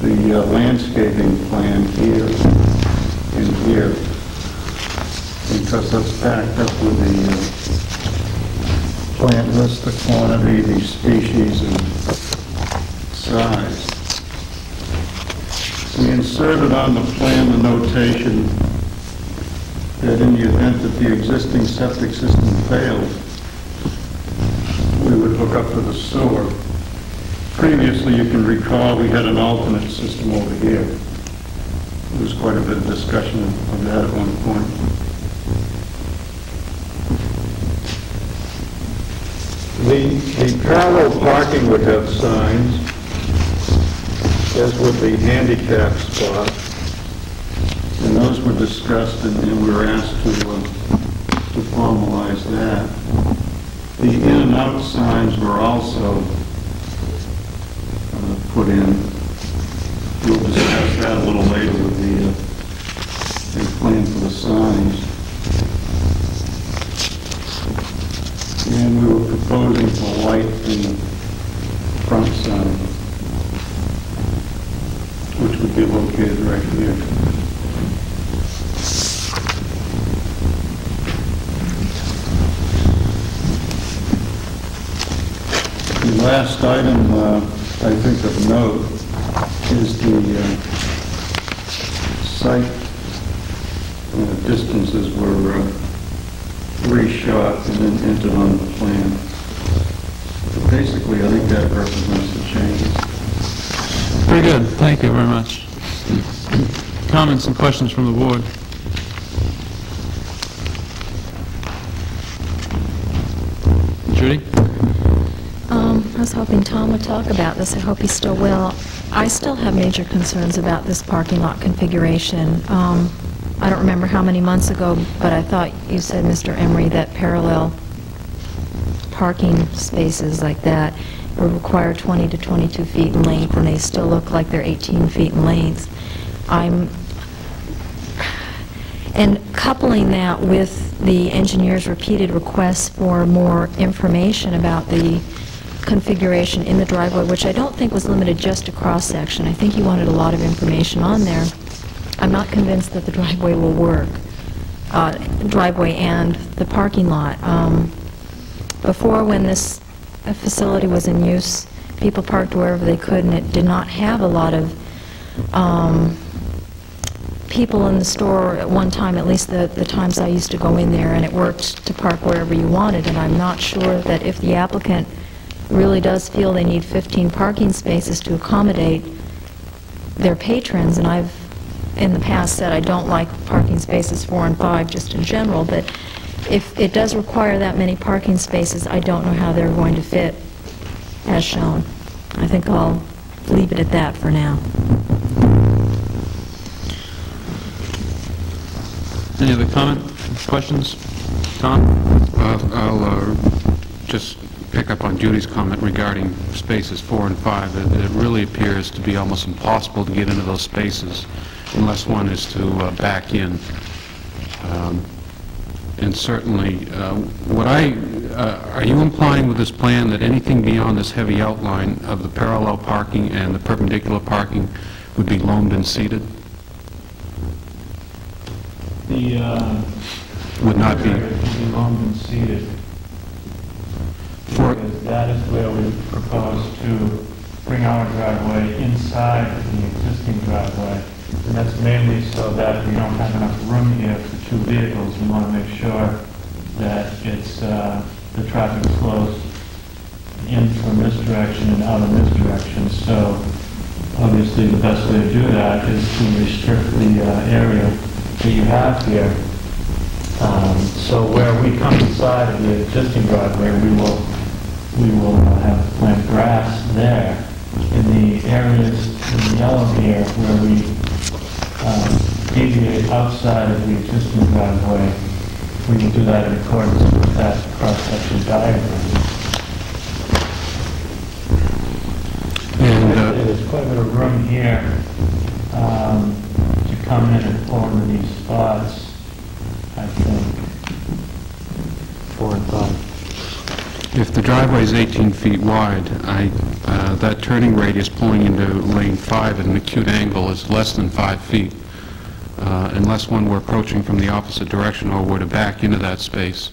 the uh, landscaping plan here and here, because that's backed up with the uh, plant list, the quantity, the species, and size. Inserted on the plan the notation that in the event that the existing septic system failed, we would hook up to the sewer. Previously, you can recall, we had an alternate system over here. There was quite a bit of discussion of that at one point. The, the parallel parking would have signs, as with the handicap spot. And those were discussed and we were asked to, uh, to formalize that. The in and out signs were also uh, put in. We'll discuss that a little later with the, uh, the plan for the signs. And we were proposing to light the front sign, located right here. The last item, uh, I think of note, is the uh, site uh, distances were uh, reshot and then entered on the plan. Basically, I think that represents the changes. Very good, thank you very much. Comments and questions from the board? Judy? Um, I was hoping Tom would talk about this. I hope he still will. I still have major concerns about this parking lot configuration. Um, I don't remember how many months ago, but I thought you said, Mr. Emery, that parallel parking spaces like that would require 20 to 22 feet in length, and they still look like they're 18 feet in length. I'm, and coupling that with the engineer's repeated requests for more information about the configuration in the driveway, which I don't think was limited just to cross-section. I think he wanted a lot of information on there. I'm not convinced that the driveway will work, uh, driveway and the parking lot. Um, Before, when this facility was in use, people parked wherever they could, and it did not have a lot of um, people in the store at one time, at least the, the times I used to go in there, and it worked to park wherever you wanted, and I'm not sure that if the applicant really does feel they need 15 parking spaces to accommodate their patrons, and I've, in the past, said I don't like parking spaces four and five, just in general, but if it does require that many parking spaces, I don't know how they're going to fit as shown. I think I'll leave it at that for now. Any other comment, questions? Tom? Uh, I'll uh, just pick up on Judy's comment regarding spaces four and five. It it really appears to be almost impossible to get into those spaces unless one is to uh, back in. Um, And certainly, uh, what I, uh, are you implying with this plan that anything beyond this heavy outline of the parallel parking and the perpendicular parking would be loamed and seeded? The, uh... Would not be- area Would be loamed and seeded. For- Because that is where we propose to bring our driveway inside the existing driveway. And that's mainly so that we don't have enough room here for two vehicles. We want to make sure that it's, uh, the traffic flows in from this direction and out in this direction. So obviously, the best way to do that is to restrict the uh, area that you have here. Um, So where we come inside of the existing driveway, we will, we will have plant grass there. In the areas in yellow here where we um, deviate outside of the existing driveway, we will do that in accordance with that cross-section diagram. And, uh, There's quite a bit of room here um, come in and form these spots, I think. And five. If the driveway is 18 feet wide, I, uh, that turning radius pulling into lane five at an acute angle is less than five feet, Uh, unless one were approaching from the opposite direction or were to back into that space.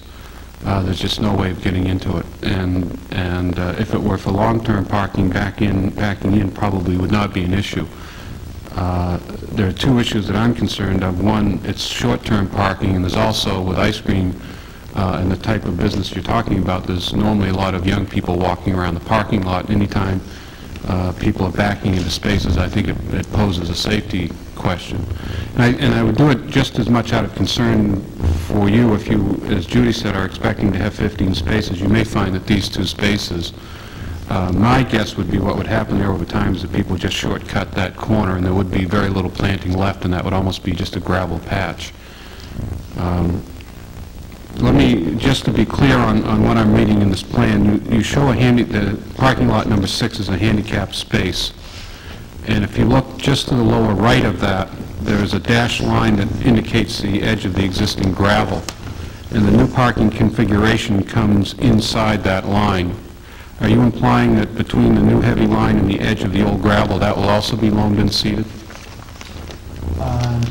Uh, There's just no way of getting into it. And, and uh, if it were for long-term parking, back in, backing in probably would not be an issue. Uh, There are two issues that I'm concerned of. One, it's short-term parking, and there's also, with ice cream uh, and the type of business you're talking about, there's normally a lot of young people walking around the parking lot. Anytime uh, people are backing into spaces, I think it it poses a safety question. And I and I would do it just as much out of concern for you, if you, as Judy said, are expecting to have 15 spaces. You may find that these two spaces Uh, My guess would be what would happen there over time is that people just shortcut that corner, and there would be very little planting left, and that would almost be just a gravel patch. Um, Let me, just to be clear on, on what I'm reading in this plan, you, you show a handy, the parking lot number six is a handicap space. And if you look just to the lower right of that, there is a dashed line that indicates the edge of the existing gravel. And the new parking configuration comes inside that line. Are you implying that between the new heavy line and the edge of the old gravel, that will also be loamed and seeded? Um,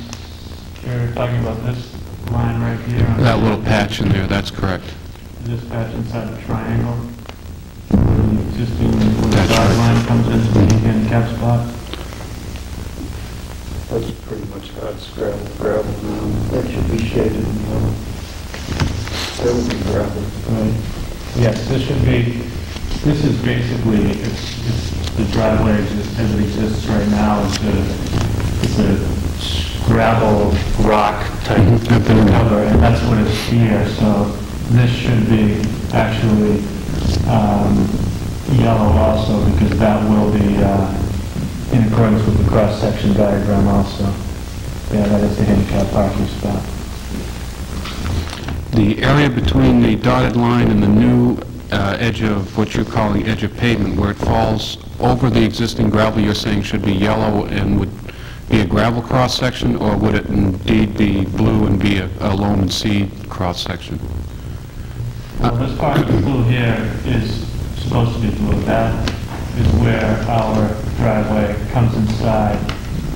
You're talking about this line right here? on That little patch in there, that's correct. This patch inside the triangle? where The existing, the That's right. line comes into the handicap spot? That's pretty much God's gravel, gravel now. That should be shaded, you know. That would be gravel. Right. Yes, this should be, this is basically, it's, it's the driveway as as it exists right now, it's a, it's a gravel rock type Mhm, in there. cover, and that's what is here, so this should be actually, um, yellow also, because that will be, uh, in accordance with the cross-section diagram also. Yeah, that is the handicap parking spot. The area between the dotted line and the new uh, edge of what you're calling edge of pavement, where it falls over the existing gravel, you're saying should be yellow and would be a gravel cross-section, or would it indeed be blue and be a a loam and seed cross-section? Well, this part of the blue here is supposed to be blue. That is where our driveway comes inside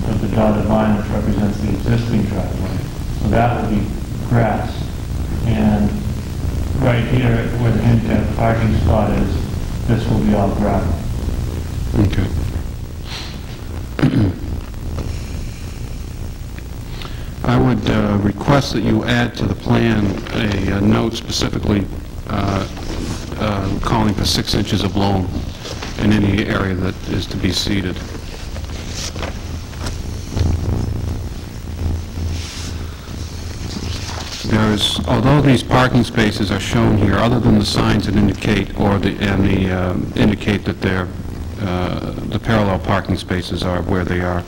of the dotted line, which represents the existing driveway. So that will be grass. And right here, where the handicap parking spot is, this will be all gravel. Okay. I would uh, request that you add to the plan a uh, note specifically uh, uh, calling for six inches of loam in any area that is to be seeded. Although these parking spaces are shown here, other than the signs that indicate, or the, and the, um, indicate that they're, uh, the parallel parking spaces are where they are,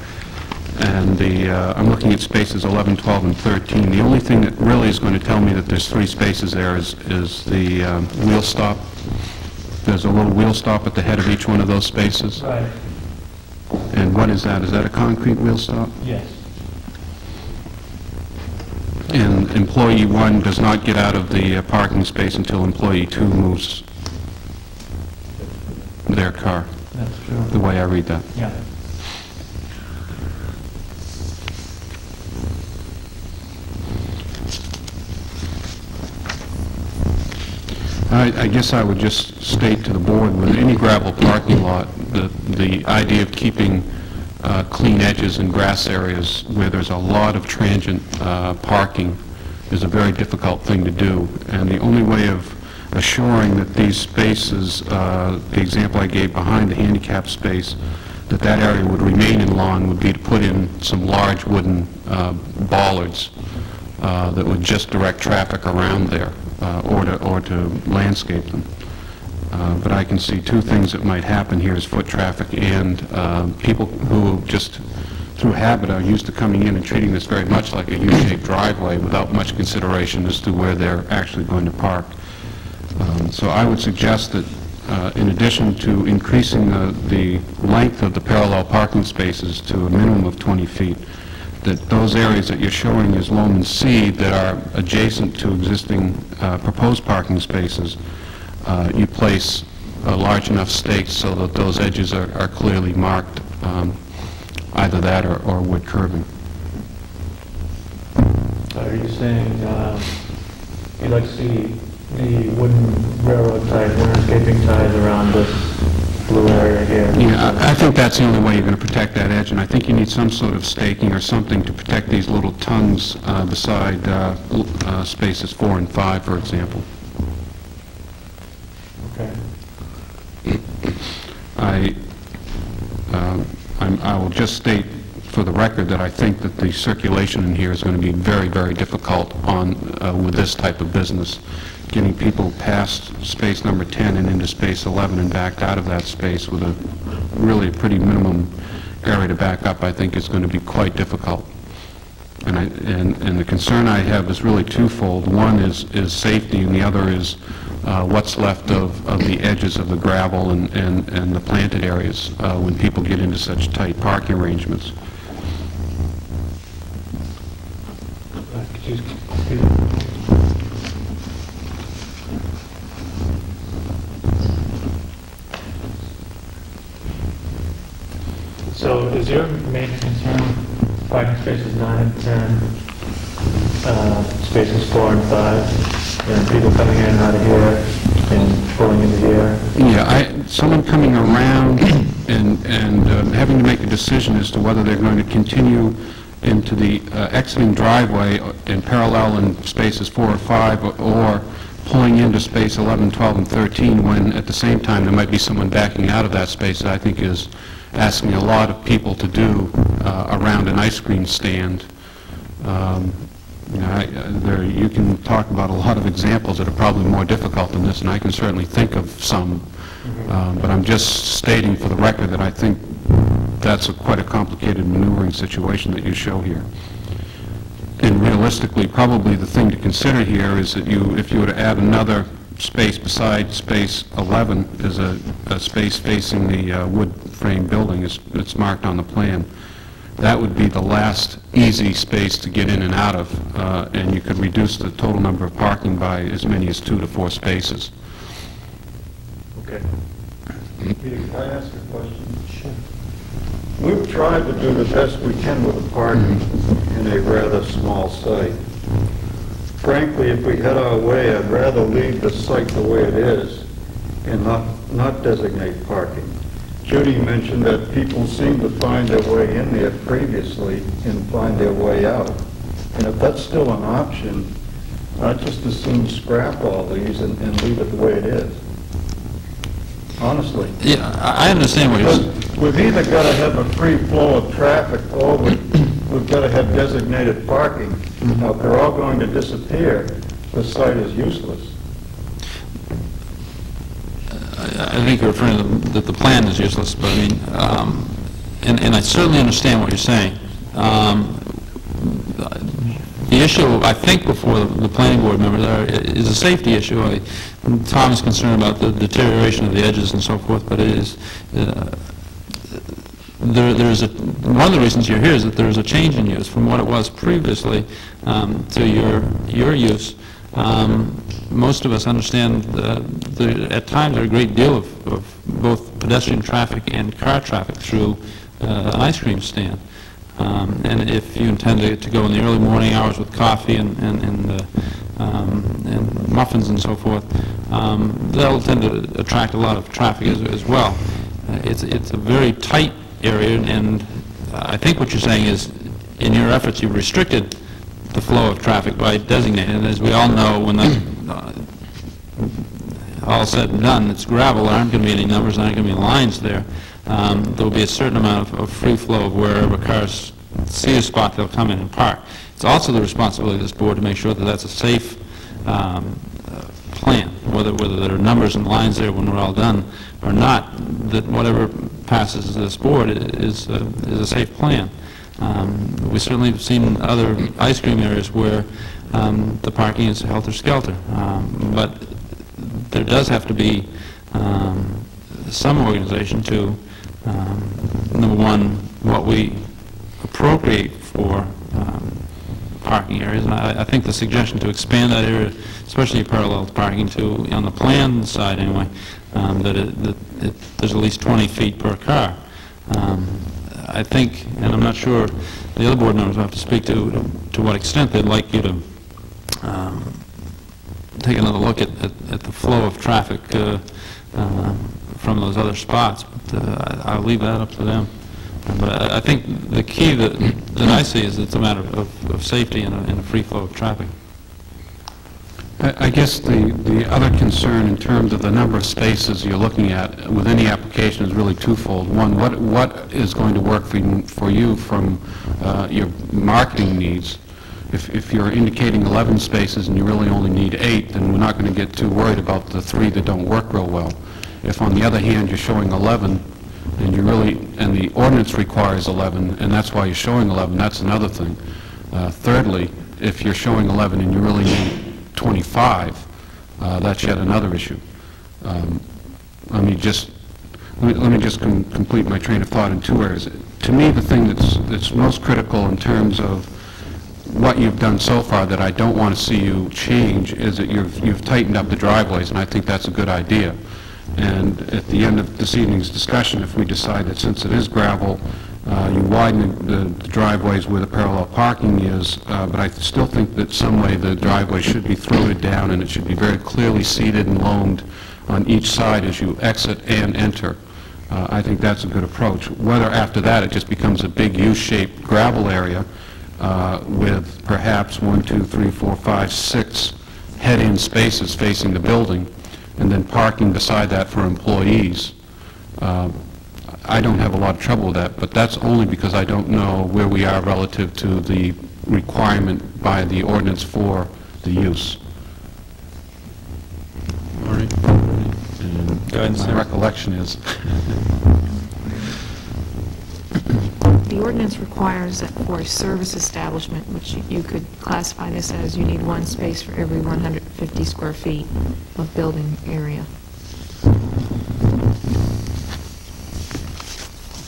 and the, uh, I'm looking at spaces 11, 12, and 13. The only thing that really is going to tell me that there's three spaces there is, is the um, wheel stop. There's a little wheel stop at the head of each one of those spaces. Right. And what is that? Is that a concrete wheel stop? Yes. And employee one does not get out of the uh, parking space until employee two moves their car, That's true. the way I read that. Yeah. I I guess I would just state to the board, with any gravel parking lot, the the idea of keeping uh, clean edges and grass areas where there's a lot of transient uh, parking is a very difficult thing to do, and the only way of assuring that these spaces, uh, the example I gave behind the handicap space, that that area would remain in lawn would be to put in some large wooden uh, bollards uh, that would just direct traffic around there, uh, or to, or to landscape them. Uh, But I can see two things that might happen here is foot traffic and uh, people who just through habit are used to coming in and treating this very much like a U-shaped driveway without much consideration as to where they're actually going to park. Um, So I would suggest that, uh, in addition to increasing the the length of the parallel parking spaces to a minimum of 20 feet, that those areas that you're showing as loam and seed that are adjacent to existing uh, proposed parking spaces, uh, you place uh, large enough stakes so that those edges are are clearly marked, um, either that or or wood curbing. Are you saying, uh, you'd like to see the wooden railroad ties, landscaping ties around this blue area here? Yeah, I I think that's the only way you're going to protect that edge, and I think you need some sort of staking or something to protect these little tongues uh, beside uh, uh, spaces four and five, for example. Okay. I, um, I will just state for the record that I think that the circulation in here is going to be very, very difficult on, uh, with this type of business, getting people past space number 10 and into space 11 and back out of that space with a really pretty minimum area to back up, I think is going to be quite difficult. And I, and, and the concern I have is really twofold. One is, is safety, and the other is uh, what's left of, of the edges of the gravel and, and, and the planted areas uh, when people get into such tight parking arrangements. So is your main concern parking spaces nine and 10, uh, spaces four and five, and people coming in and out of here and pulling into here? Yeah, I, someone coming around <coughs> and, and um, having to make a decision as to whether they're going to continue into the uh, exiting driveway in parallel in spaces four or five, or- or pulling into space 11, 12, and 13, when at the same time there might be someone backing out of that space, I think is asking a lot of people to do uh, around an ice cream stand. Um, you know, I- uh, there, you can talk about a lot of examples that are probably more difficult than this, and I can certainly think of some, Um, but I'm just stating for the record that I think that's a quite a complicated maneuvering situation that you show here. And realistically, probably the thing to consider here is that you, if you were to add another space beside space 11, there's a, a space facing the uh, wood frame building, it's, it's marked on the plan. That would be the last easy space to get in and out of, uh, and you could reduce the total number of parking by as many as two to four spaces. Okay. Peter, can I ask a question? Sure. We've tried to do the best we can with the parking in a rather small site. Frankly, if we had our way, I'd rather leave the site the way it is and not, not designate parking. Judy mentioned that people seem to find their way in there previously and find their way out. And if that's still an option, I'd just as soon scrap all these and, and leave it the way it is. Honestly. Yeah, I I understand what you're saying. Because We've either got to have a free flow of traffic, or we- we've got to have designated parking. Mm-hmm. Now, if they're all going to disappear, the site is useless. I think you're referring to the- that the plan is useless, but I mean, um, and and I certainly understand what you're saying. Um, The issue, I think, before the the planning board members are, is a safety issue. I- Tom is concerned about the deterioration of the edges and so forth, but it is, uh, there, there's a, one of the reasons you're here is that there's a change in use from what it was previously um, to your, your use. Um, Most of us understand that there, at times, there are a great deal of, of both pedestrian traffic and car traffic through uh, an ice cream stand. Um, And if you intend to, to go in the early morning hours with coffee and, and, and, uh, um, and muffins and so forth, um, that'll tend to attract a lot of traffic as, as well. Uh, It's, it's a very tight area, and I think what you're saying is, in your efforts, you've restricted the flow of traffic by designating, as we all know, when the, all said and done, it's gravel, there aren't going to be any numbers, there aren't going to be lines there. Um, There'll be a certain amount of- of free flow of wherever cars see a spot, they'll come in and park. It's also the responsibility of this board to make sure that that's a safe um, uh, plan, whether, whether there are numbers and lines there when we're all done or not, that whatever passes this board is, uh, is a safe plan. Um, We certainly have seen other ice cream areas where um, the parking is helter-skelter, Um, but there does have to be um, some organization to, um, number one, what we appropriate for um, parking areas. And I I think the suggestion to expand that area, especially parallel parking to, on the plan side anyway, that it, that it, there's at least 20 feet per car. I think, and I'm not sure, the other board members will have to speak to, to what extent they'd like you to um, take another look at, at at the flow of traffic uh, um, from those other spots, but uh, I- I'll leave that up to them. But I I think the key that, that I see is it's a matter of, of safety and a, and a free flow of traffic. I I guess the, the other concern in terms of the number of spaces you're looking at with any application is really twofold. One, what, what is going to work for you, for you from uh, your marketing needs? If if you're indicating 11 spaces and you really only need eight, then we're not going to get too worried about the three that don't work real well. If, on the other hand, you're showing 11, and you really, and the ordinance requires 11, and that's why you're showing 11, that's another thing. Uh, Thirdly, if you're showing 11 and you really need 25, uh, that's yet another issue. Um, Let me just, let me- let me just com- complete my train of thought in two areas. To me, the thing that's that's most critical in terms of what you've done so far that I don't want to see you change is that you've you've tightened up the driveways, and I think that's a good idea. And at the end of this evening's discussion, if we decide that since it is gravel, uh, you widen the the driveways where the parallel parking is, uh, but I still think that some way the driveway should be throated down, and it should be very clearly seeded and loamed on each side as you exit and enter. Uh, I think that's a good approach. Whether after that it just becomes a big U-shaped gravel area uh, with perhaps one, two, three, four, five, six head-in spaces facing the building, and then parking beside that for employees, uh, I don't have a lot of trouble with that, but that's only because I don't know where we are relative to the requirement by the ordinance for the use. All right. Guidance My recollection is, The ordinance requires that for a service establishment, which you- you could classify this as, you need one space for every 150 square feet of building area.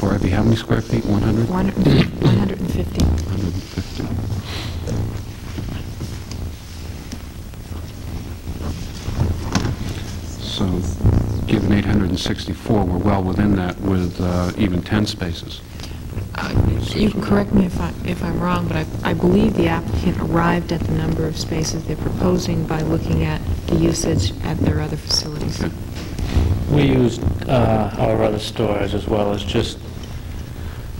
For every how many square feet, 100? 150. 150. So, given 864, we're well within that with uh, even 10 spaces. You can correct me if I, if I'm wrong, but I, I believe the applicant arrived at the number of spaces they're proposing by looking at the usage at their other facilities. We used uh, our other stores as well as just,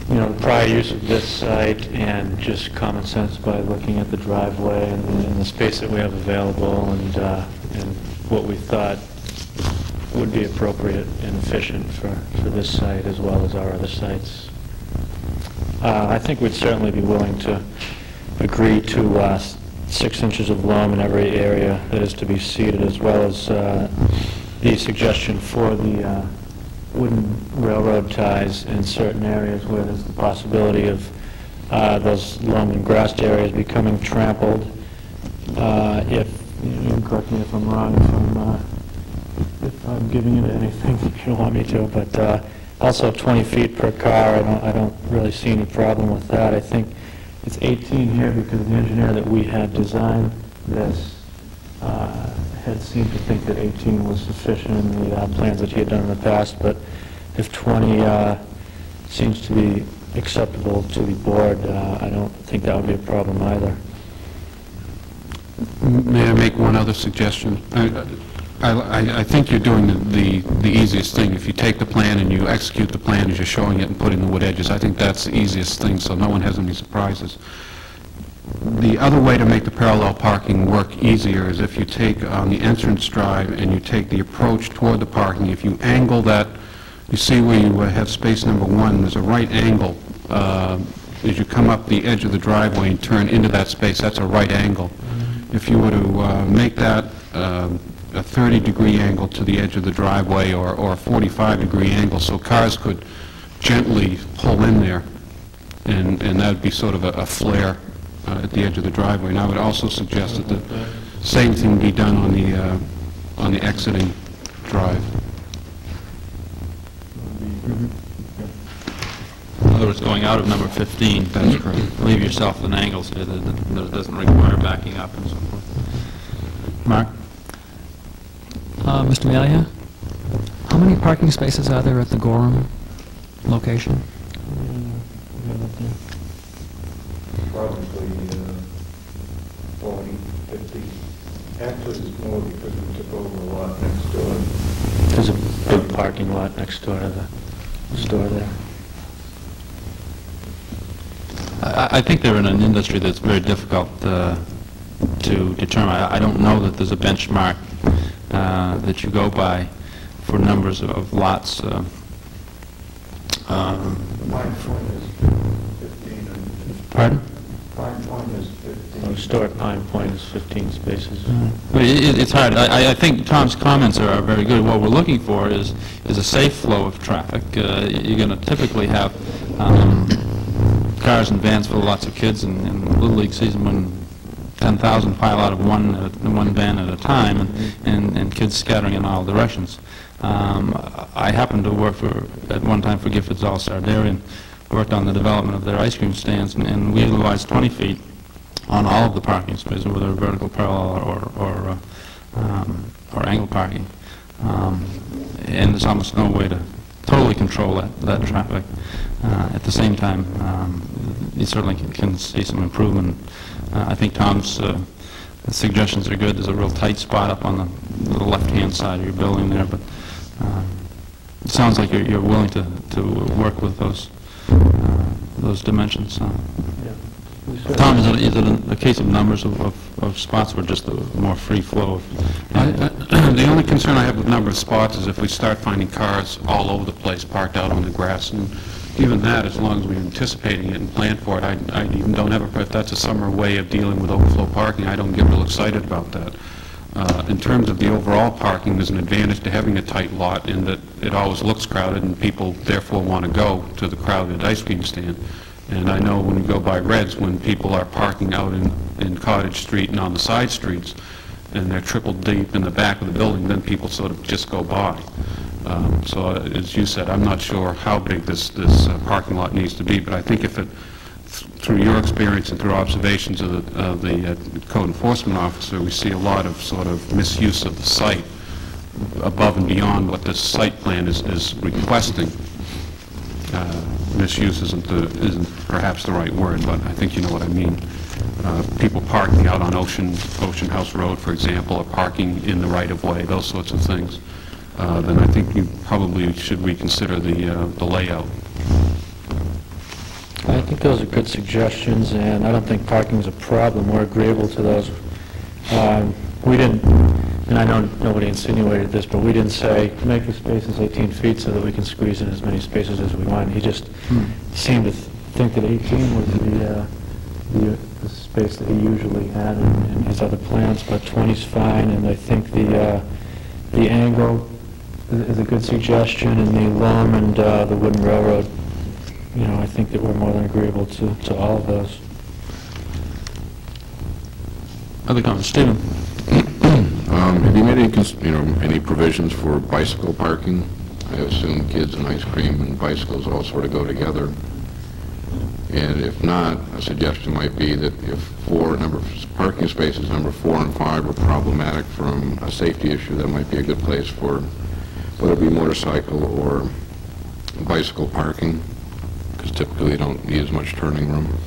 you know, the prior use of this site and just common sense by looking at the driveway and the- and the space that we have available and, uh, and what we thought would be appropriate and efficient for, for this site as well as our other sites. Uh, I think we'd certainly be willing to agree to uh, six inches of loam in every area that is to be seeded, as well as uh, the suggestion for the uh, wooden railroad ties in certain areas where there's the possibility of uh, those loam and grassed areas becoming trampled. Uh, If, you correct me if I'm wrong, if I'm, uh, if I'm giving <laughs> you anything you don't want me to, but uh, also 20 feet per car, I don't, I don't really see any problem with that. I think it's 18 here because the engineer that we had designed this uh, had seemed to think that 18 was sufficient in the uh, plans that he had done in the past, but if 20 uh, seems to be acceptable to the board, uh, I don't think that would be a problem either. May I make one other suggestion? I- I I think you're doing the the easiest thing. If you take the plan and you execute the plan as you're showing it and putting the wood edges, I think that's the easiest thing, so no one has any surprises. The other way to make the parallel parking work easier is if you take on the entrance drive and you take the approach toward the parking, if you angle that, you see where you uh, have space number one, there's a right angle uh, as you come up the edge of the driveway and turn into that space, that's a right angle. If you were to uh, make that um, a 30-degree angle to the edge of the driveway or or a 45-degree angle so cars could gently pull in there, and and that would be sort of a a flare uh, at the edge of the driveway. And I would also suggest that the same thing be done on the uh, on the exiting drive. In other words, going out of number 15. That's correct. Leave yourself an angle so that that it doesn't require backing up and so forth. Mark? Uh, Mr. Melia, how many parking spaces are there at the Gorham location? Probably uh, 40, 50. Actually, it's more because we took over a lot next door. There's a big parking lot next door to the store there. I I think they're in an industry that's very difficult uh, to determine. I I don't know that there's a benchmark uh, that you go by for numbers of- of lots. uh, um, Pine Point is 15 and, Pardon? Pine Point is 15 historic Pine Point is 15 spaces. But it- it- It's hard. I I- I think Tom's comments are are very good. What we're looking for is is a safe flow of traffic. Uh, You're going to typically have um, cars and vans full of lots of kids, and and Little League season when 10,000 pile out of one uh, one van at a time, and- and and kids scattering in all directions. Um, I happened to work for, at one time for Giffords All-Star Dairy, and worked on the development of their ice cream stands, and- and we utilized 20 feet on all of the parking spaces, whether vertical parallel or, or, uh, um, or angle parking. Um, And there's almost no way to totally control that, that traffic. Uh, At the same time, um, you certainly can- can see some improvement. Uh, I think Tom's uh, suggestions are good. There's a real tight spot up on the, the left-hand side of your building there, but um, it sounds like you're, you're willing to, to work with those, those dimensions. uh. Tom, is it, is it a- a case of numbers of, of- of spots or just a more free flow of? I- I- <clears throat> The only concern I have with number of spots is if we start finding cars all over the place parked out on the grass, and even that, as long as we're anticipating it and plan for it, I I even don't have a, if that's a summer way of dealing with overflow parking, I don't get real excited about that. Uh, In terms of the overall parking, there's an advantage to having a tight lot in that it always looks crowded, and people therefore want to go to the crowded ice cream stand. And I know when you go by Reds, when people are parking out in in Cottage Street and on the side streets, and they're triple deep in the back of the building, then people sort of just go by. Um, So uh, as you said, I'm not sure how big this, this uh, parking lot needs to be, but I think if it, through your experience and through observations of the, of the uh, code enforcement officer, we see a lot of sort of misuse of the site above and beyond what the site plan is, is requesting. Uh, Misuse isn't the, isn't perhaps the right word, but I think you know what I mean. Uh, People parking out on Ocean, Ocean House Road, for example, or parking in the right-of-way, those sorts of things, uh, then I think you probably should reconsider the, uh, the layout. I think those are good suggestions, and I don't think parking is a problem. We're agreeable to those. Um, We didn't, and I know nobody insinuated this, but we didn't say, make the spaces 18 feet so that we can squeeze in as many spaces as we want. He just seemed to th- think that 18 was the, uh, the the space that he usually had in in his other plans, but 20's fine, and I think the, uh, the angle is is a good suggestion, and the loam and uh, the wooden railroad you know, I think that we're more than agreeable to, to all of those. Other comments? Stephen? <clears throat> Um, Have you made any, cons- you know, any provisions for bicycle parking? I assume kids and ice cream and bicycles all sort of go together. And if not, a suggestion might be that if four, number, parking spaces number four and five are problematic from a safety issue, that might be a good place for, whether it be motorcycle or bicycle parking, because typically you don't need as much turning room.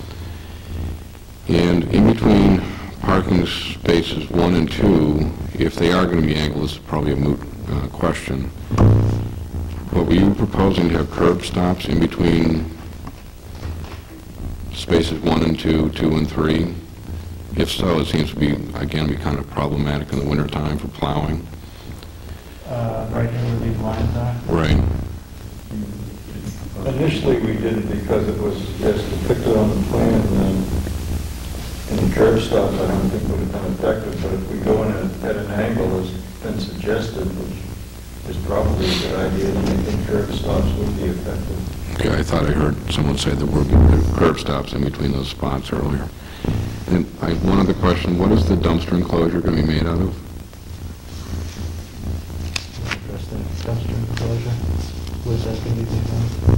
And in between parking spaces one and two, if they are going to be angled, this is probably a moot uh, question. But were you proposing to have curb stops in between spaces one and two, two and three? If so, it seems to be, again, be kind of problematic in the wintertime for plowing. Right here where these lines are? Right. Initially, we didn't because it was as depicted on the plan, and any curb stops, I don't think would have been effective, but if we go in at at an angle, as been suggested, which is probably a good idea, then I think curb stops would be effective. Okay, I thought I heard someone say there were curb stops in between those spots earlier. And I, one other question, what is the dumpster enclosure going to be made out of? Address dumpster enclosure. Where's that going to be made of?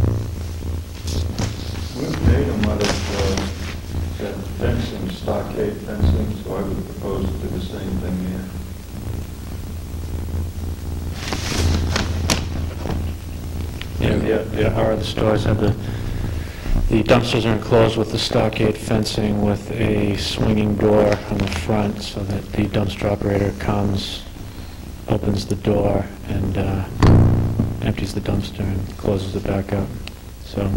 We've made them out uh, fencing, stockade fencing, so I would propose to do the same thing here. Yeah, yeah, yeah, our other stores have the, the dumpsters are enclosed with the stockade fencing with a swinging door on the front so that the dumpster operator comes, opens the door, and uh, empties the dumpster and closes it back up. So,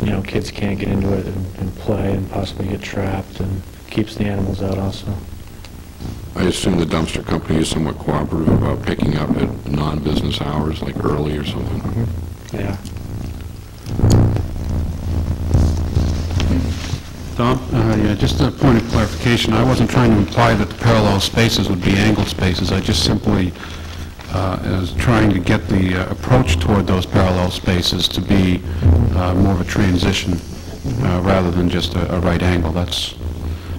you know, kids can't get into it and and play and possibly get trapped, and keeps the animals out also. I assume the dumpster company is somewhat cooperative about picking up at non-business hours, like early or something. Yeah. Tom? Uh, Yeah, just a point of clarification. I wasn't trying to imply that the parallel spaces would be angled spaces. I just simply is trying to get the uh, approach toward those parallel spaces to be uh, more of a transition uh, rather than just a a right angle. That's,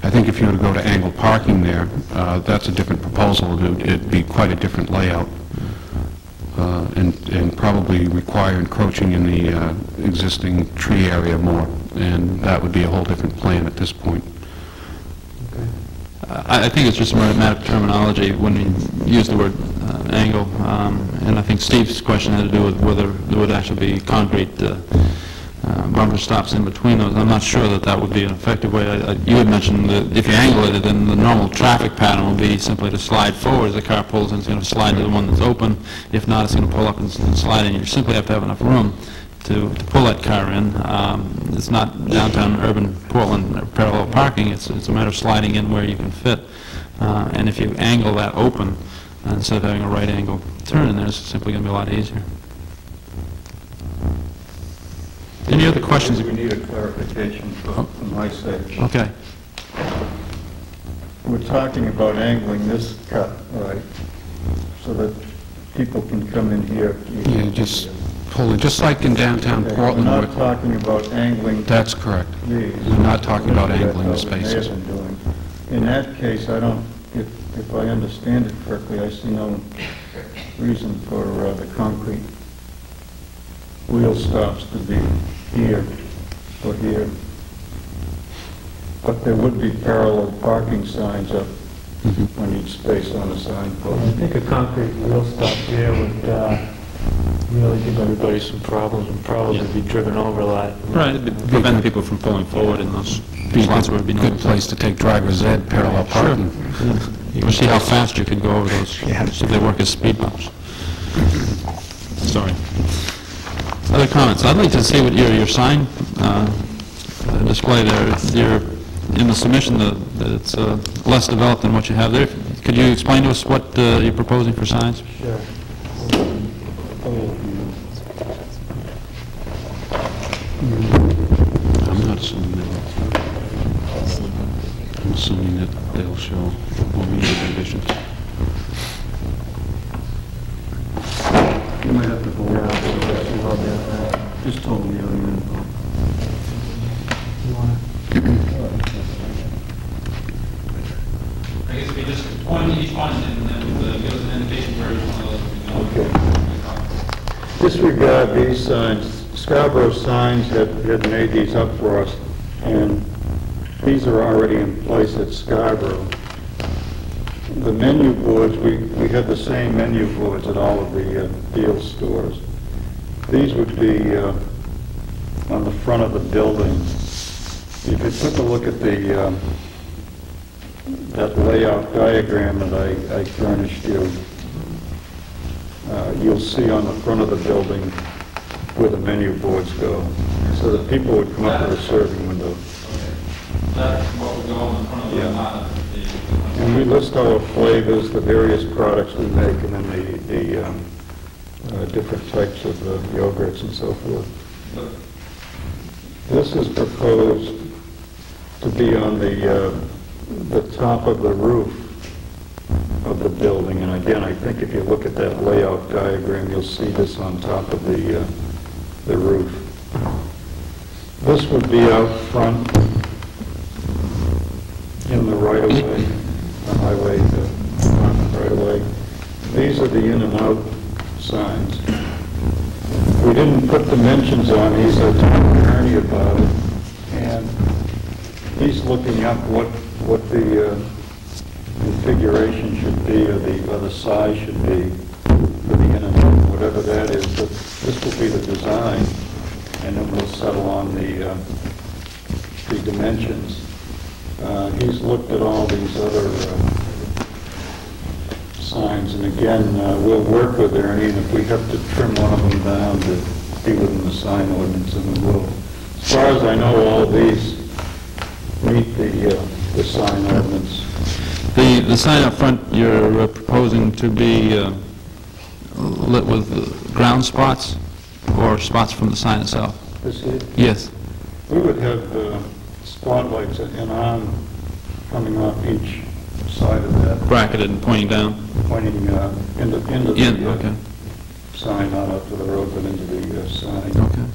I think if you were to go to angled parking there, uh, that's a different proposal. It would- It'd be quite a different layout uh, and and probably require encroaching in the uh, existing tree area more, and that would be a whole different plan at this point. I I think it's just a matter of terminology when we use the word uh, angle, um, and I think Steve's question had to do with whether there would actually be concrete uh, uh, bumper stops in between those. I'm not sure that that would be an effective way. I- I- You had mentioned that if you angle it, then the normal traffic pattern will be simply to slide forward as the car pulls, and it's going to slide to the one that's open. If not, it's going to pull up and slide in. You simply have to have enough room to to pull that car in. Um, It's not downtown urban Portland parallel parking, it's it's a matter of sliding in where you can fit. Uh, And if you angle that open, uh, instead of having a right angle turn in there, it's simply going to be a lot easier. Any other questions? If we need a clarification for for my sake. Okay. We're talking about angling this cut, right, so that people can come in here. Yeah, just pull it, just like in downtown Okay, Portland. We're where- talking about angling That's correct. these. We're not talking about angling the what they have spaces. been doing. In that case, I don't, if, if I understand it correctly, I see no reason for uh, the concrete wheel stops to be here or here. But there would be parallel parking signs up on each space on the sign I post. think a concrete wheel stop here would uh, really give everybody some problems and probably be driven over a lot. Right, it'd prevent people from pulling forward in those Be a spots where it'd be good, no good place to take driver's ed, parallel parking. We'll see how fast you can go over those, see if they work as speed bumps. Sorry. Other comments? I'd like to see what your, your sign uh, display there, your, in the submission, that that it's uh, less developed than what you have there. Could you explain to us what uh, you're proposing for signs? Sure. I'm not assuming that. I'm assuming that they'll show all media conditions. You might have to hold out. Just hold the other end. I guess if you just point each one and then give us an indication where each one of those Okay. Disregard these signs. Scarborough Signs had, had made these up for us, and these are already in place at Scarborough. The menu boards, we, we had the same menu boards at all of the uh, deal stores. These would be uh, on the front of the building. If you took a look at the, um, that layout diagram that I, I furnished you, uh, you'll see on the front of the building where the menu boards go, so that people would come up to the serving window. Yeah. And we list all the flavors, the various products we make, and then the, the um, uh, different types of uh, yogurts and so forth. This is proposed to be on the, uh, the top of the roof of the building, and again, I think if you look at that layout diagram, you'll see this on top of the, uh, the roof. This would be out front in the right-of-way, the highway, the front right-of-way. These are the in and out signs. We didn't put dimensions on these, I talked to Ernie about it, and he's looking up what, what the uh, configuration should be, or the, or the size should be for the in and out, whatever that is, but this will be the design, and then we'll settle on the, uh, the dimensions. Uh, He's looked at all these other uh, signs, and again, uh, we'll work with Ernie, and if we have to trim one of them down to be within the sign ordinance, then we will. As far as I know, all these meet the, uh, the sign ordinance. The, the sign up front, you're uh, proposing to be lit with ground spots or spots from the sign itself? Yes. we would have uh, spotlights and on coming off each side of that, Bracketed and pointing down? pointing uh, into, into In, the okay. uh, sign, not up to the road, but into the uh, sign. Okay.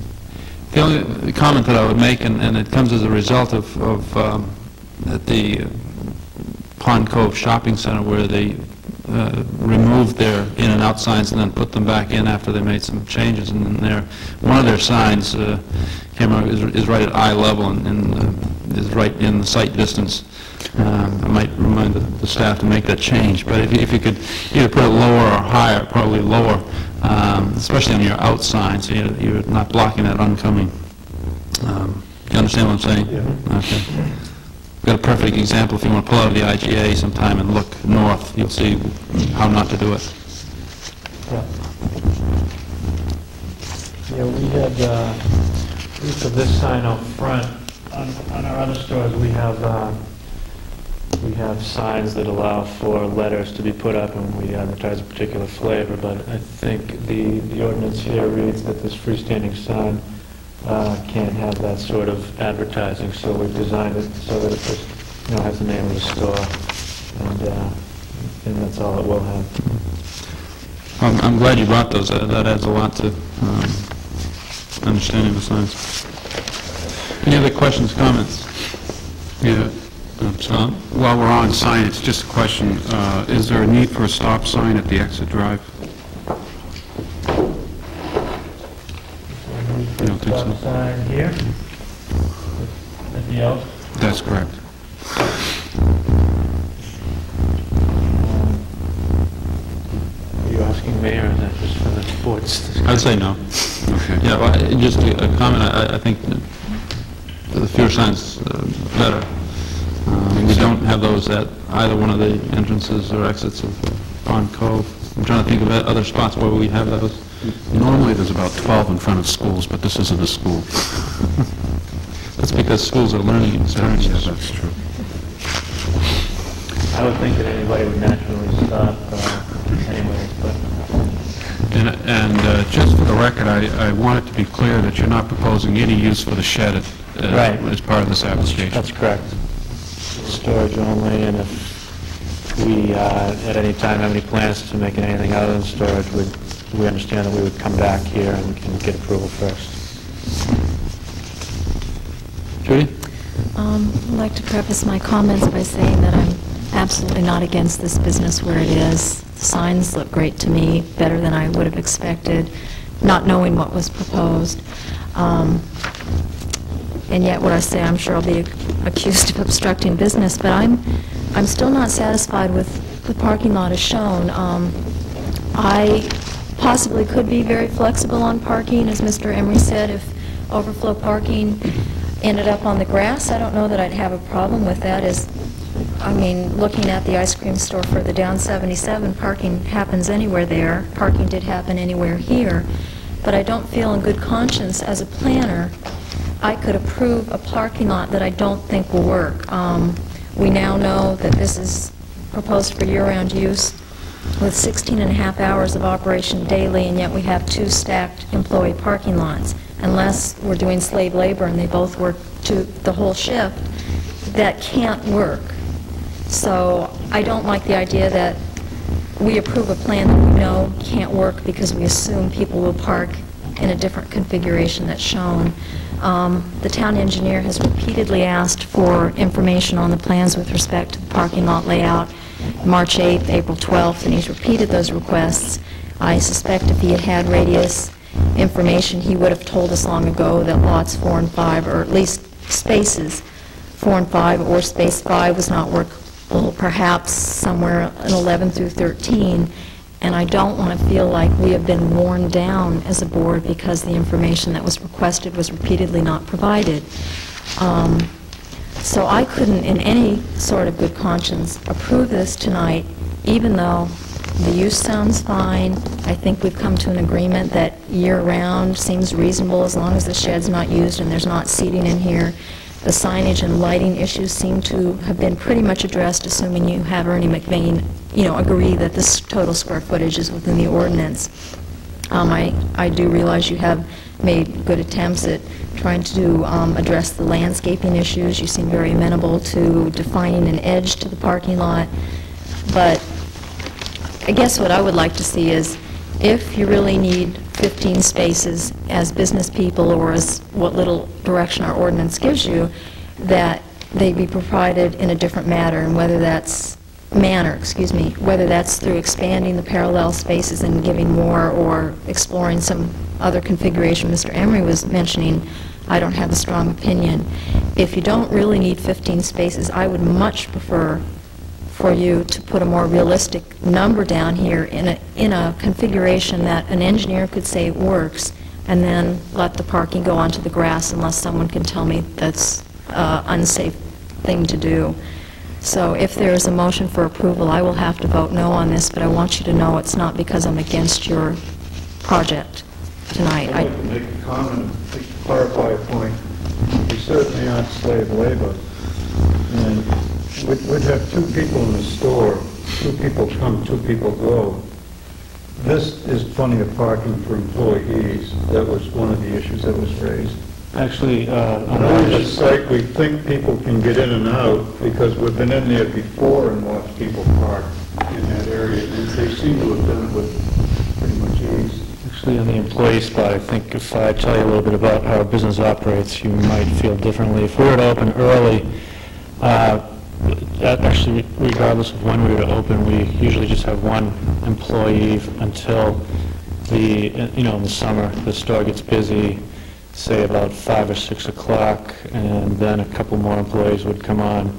The only comment that I would make, and and it comes as a result of, of, um, at the Pond Cove Shopping Center where they uh, removed their in and out signs and then put them back in after they made some changes, and then their, one of their signs, uh, can't is is right at eye level and- and uh, is right in the sight distance. Um, I might remind the the staff to make that change, but if you- if you could either put it lower or higher, probably lower, um, especially on your out sign, so you're you're not blocking that oncoming. Um, You understand what I'm saying? Yeah. Okay. Got a perfect example, if you want to pull out of the IGA sometime and look north, you'll see how not to do it. Yeah, we had, uh, use of this sign out front. On on our other stores, we have, uh, we have signs that allow for letters to be put up and we advertise a particular flavor, but I think the the ordinance here reads that this freestanding sign uh, can't have that sort of advertising, so we've designed it so that it just, you know, has the name of the store, and, uh, and that's all it will have. I'm I'm glad you brought those, That that adds a lot to um, understanding the signs. Any other questions, comments? Yeah. Tom? While we're on signage, just a question, uh, is there a need for a stop sign at the exit drive? I don't think so. Sign here, at the. That's correct. Are you asking me, or is that just for the sports? I'd say no. Okay. Yeah, well, I- just a a comment, I I think that the fewer signs, uh, better. Um, We don't have those at either one of the entrances or exits of Pond Cove. I'm trying to think of other spots where we have those. Normally, there's about 12 in front of schools, but this isn't a school. <laughs> That's because schools are learning Yeah, experiences. that's true. I would think that anybody would naturally stop uh, anyways, but And and uh, just for the record, I I want it to be clear that you're not proposing any use for the shed uh, Right. as part of this application. that's correct. Storage only, and if we, uh, at any time, have any plans to make it anything other than storage, would, we understand that we would come back here and and get approval first. Judy? Um, I'd like to preface my comments by saying that I'm absolutely not against this business where it is. The signs look great to me, better than I would have expected, not knowing what was proposed. Um, And yet, what I say, I'm sure I'll be accused of obstructing business, but I'm, I'm still not satisfied with the parking lot as shown. Um, I possibly could be very flexible on parking, as Mr. Emery said, if overflow parking ended up on the grass. I don't know that I'd have a problem with that, as, I mean, looking at the ice cream store further down 77, parking happens anywhere there. Parking did happen anywhere here. But I don't feel in good conscience, as a planner, I could approve a parking lot that I don't think will work. Um, We now know that this is proposed for year-round use with 16 and a half hours of operation daily, and yet we have two stacked employee parking lots. Unless we're doing slave labor and they both work to the whole shift, that can't work. So I don't like the idea that we approve a plan that we know can't work because we assume people will park in a different configuration that's shown. Um, The town engineer has repeatedly asked for information on the plans with respect to the parking lot layout, March 8th, April 12th, and he's repeated those requests. I suspect if he had had radius information, he would have told us long ago that lots 4 and 5, or at least spaces 4 and 5, or space 5 was not workable, perhaps somewhere in 11 through 13, and I don't want to feel like we have been worn down as a board because the information that was requested was repeatedly not provided. Um, So I couldn't, in any sort of good conscience, approve this tonight, even though the use sounds fine. I think we've come to an agreement that year-round seems reasonable as long as the shed's not used and there's not seating in here. The signage and lighting issues seem to have been pretty much addressed, assuming you have Ernie McVeigh, you know, agree that this total square footage is within the ordinance. Um, I, I do realize you have made good attempts at trying to um, address the landscaping issues. You seem very amenable to defining an edge to the parking lot. But I guess what I would like to see is, if you really need 15 spaces as business people, or as what little direction our ordinance gives you, that they be provided in a different manner, and whether that's, manner, excuse me, whether that's through expanding the parallel spaces and giving more, or exploring some other configuration Mr. Emery was mentioning, I don't have a strong opinion. If you don't really need 15 spaces, I would much prefer for you to put a more realistic number down here in a, in a configuration that an engineer could say works, and then let the parking go onto the grass unless someone can tell me that's uh, unsafe thing to do. So if there is a motion for approval, I will have to vote no on this, but I want you to know it's not because I'm against your project tonight. I'd make a comment, clarify a point. We certainly aren't slave labor. And we'd we'd have two people in the store, two people come, two people go. This is plenty of parking for employees. That was one of the issues that was raised. Actually, uh, on On our- the site, we think people can get in and out because we've been in there before and watched people park in that area, and they seem to have done it with pretty much. Actually, on the employee spot, I think if I tell you a little bit about how our business operates, you might feel differently. If we were to open early, uh, actually regardless of when we were to open, we usually just have one employee until the, you know, in the summer, the store gets busy, say about 5 or 6 o'clock, and then a couple more employees would come on.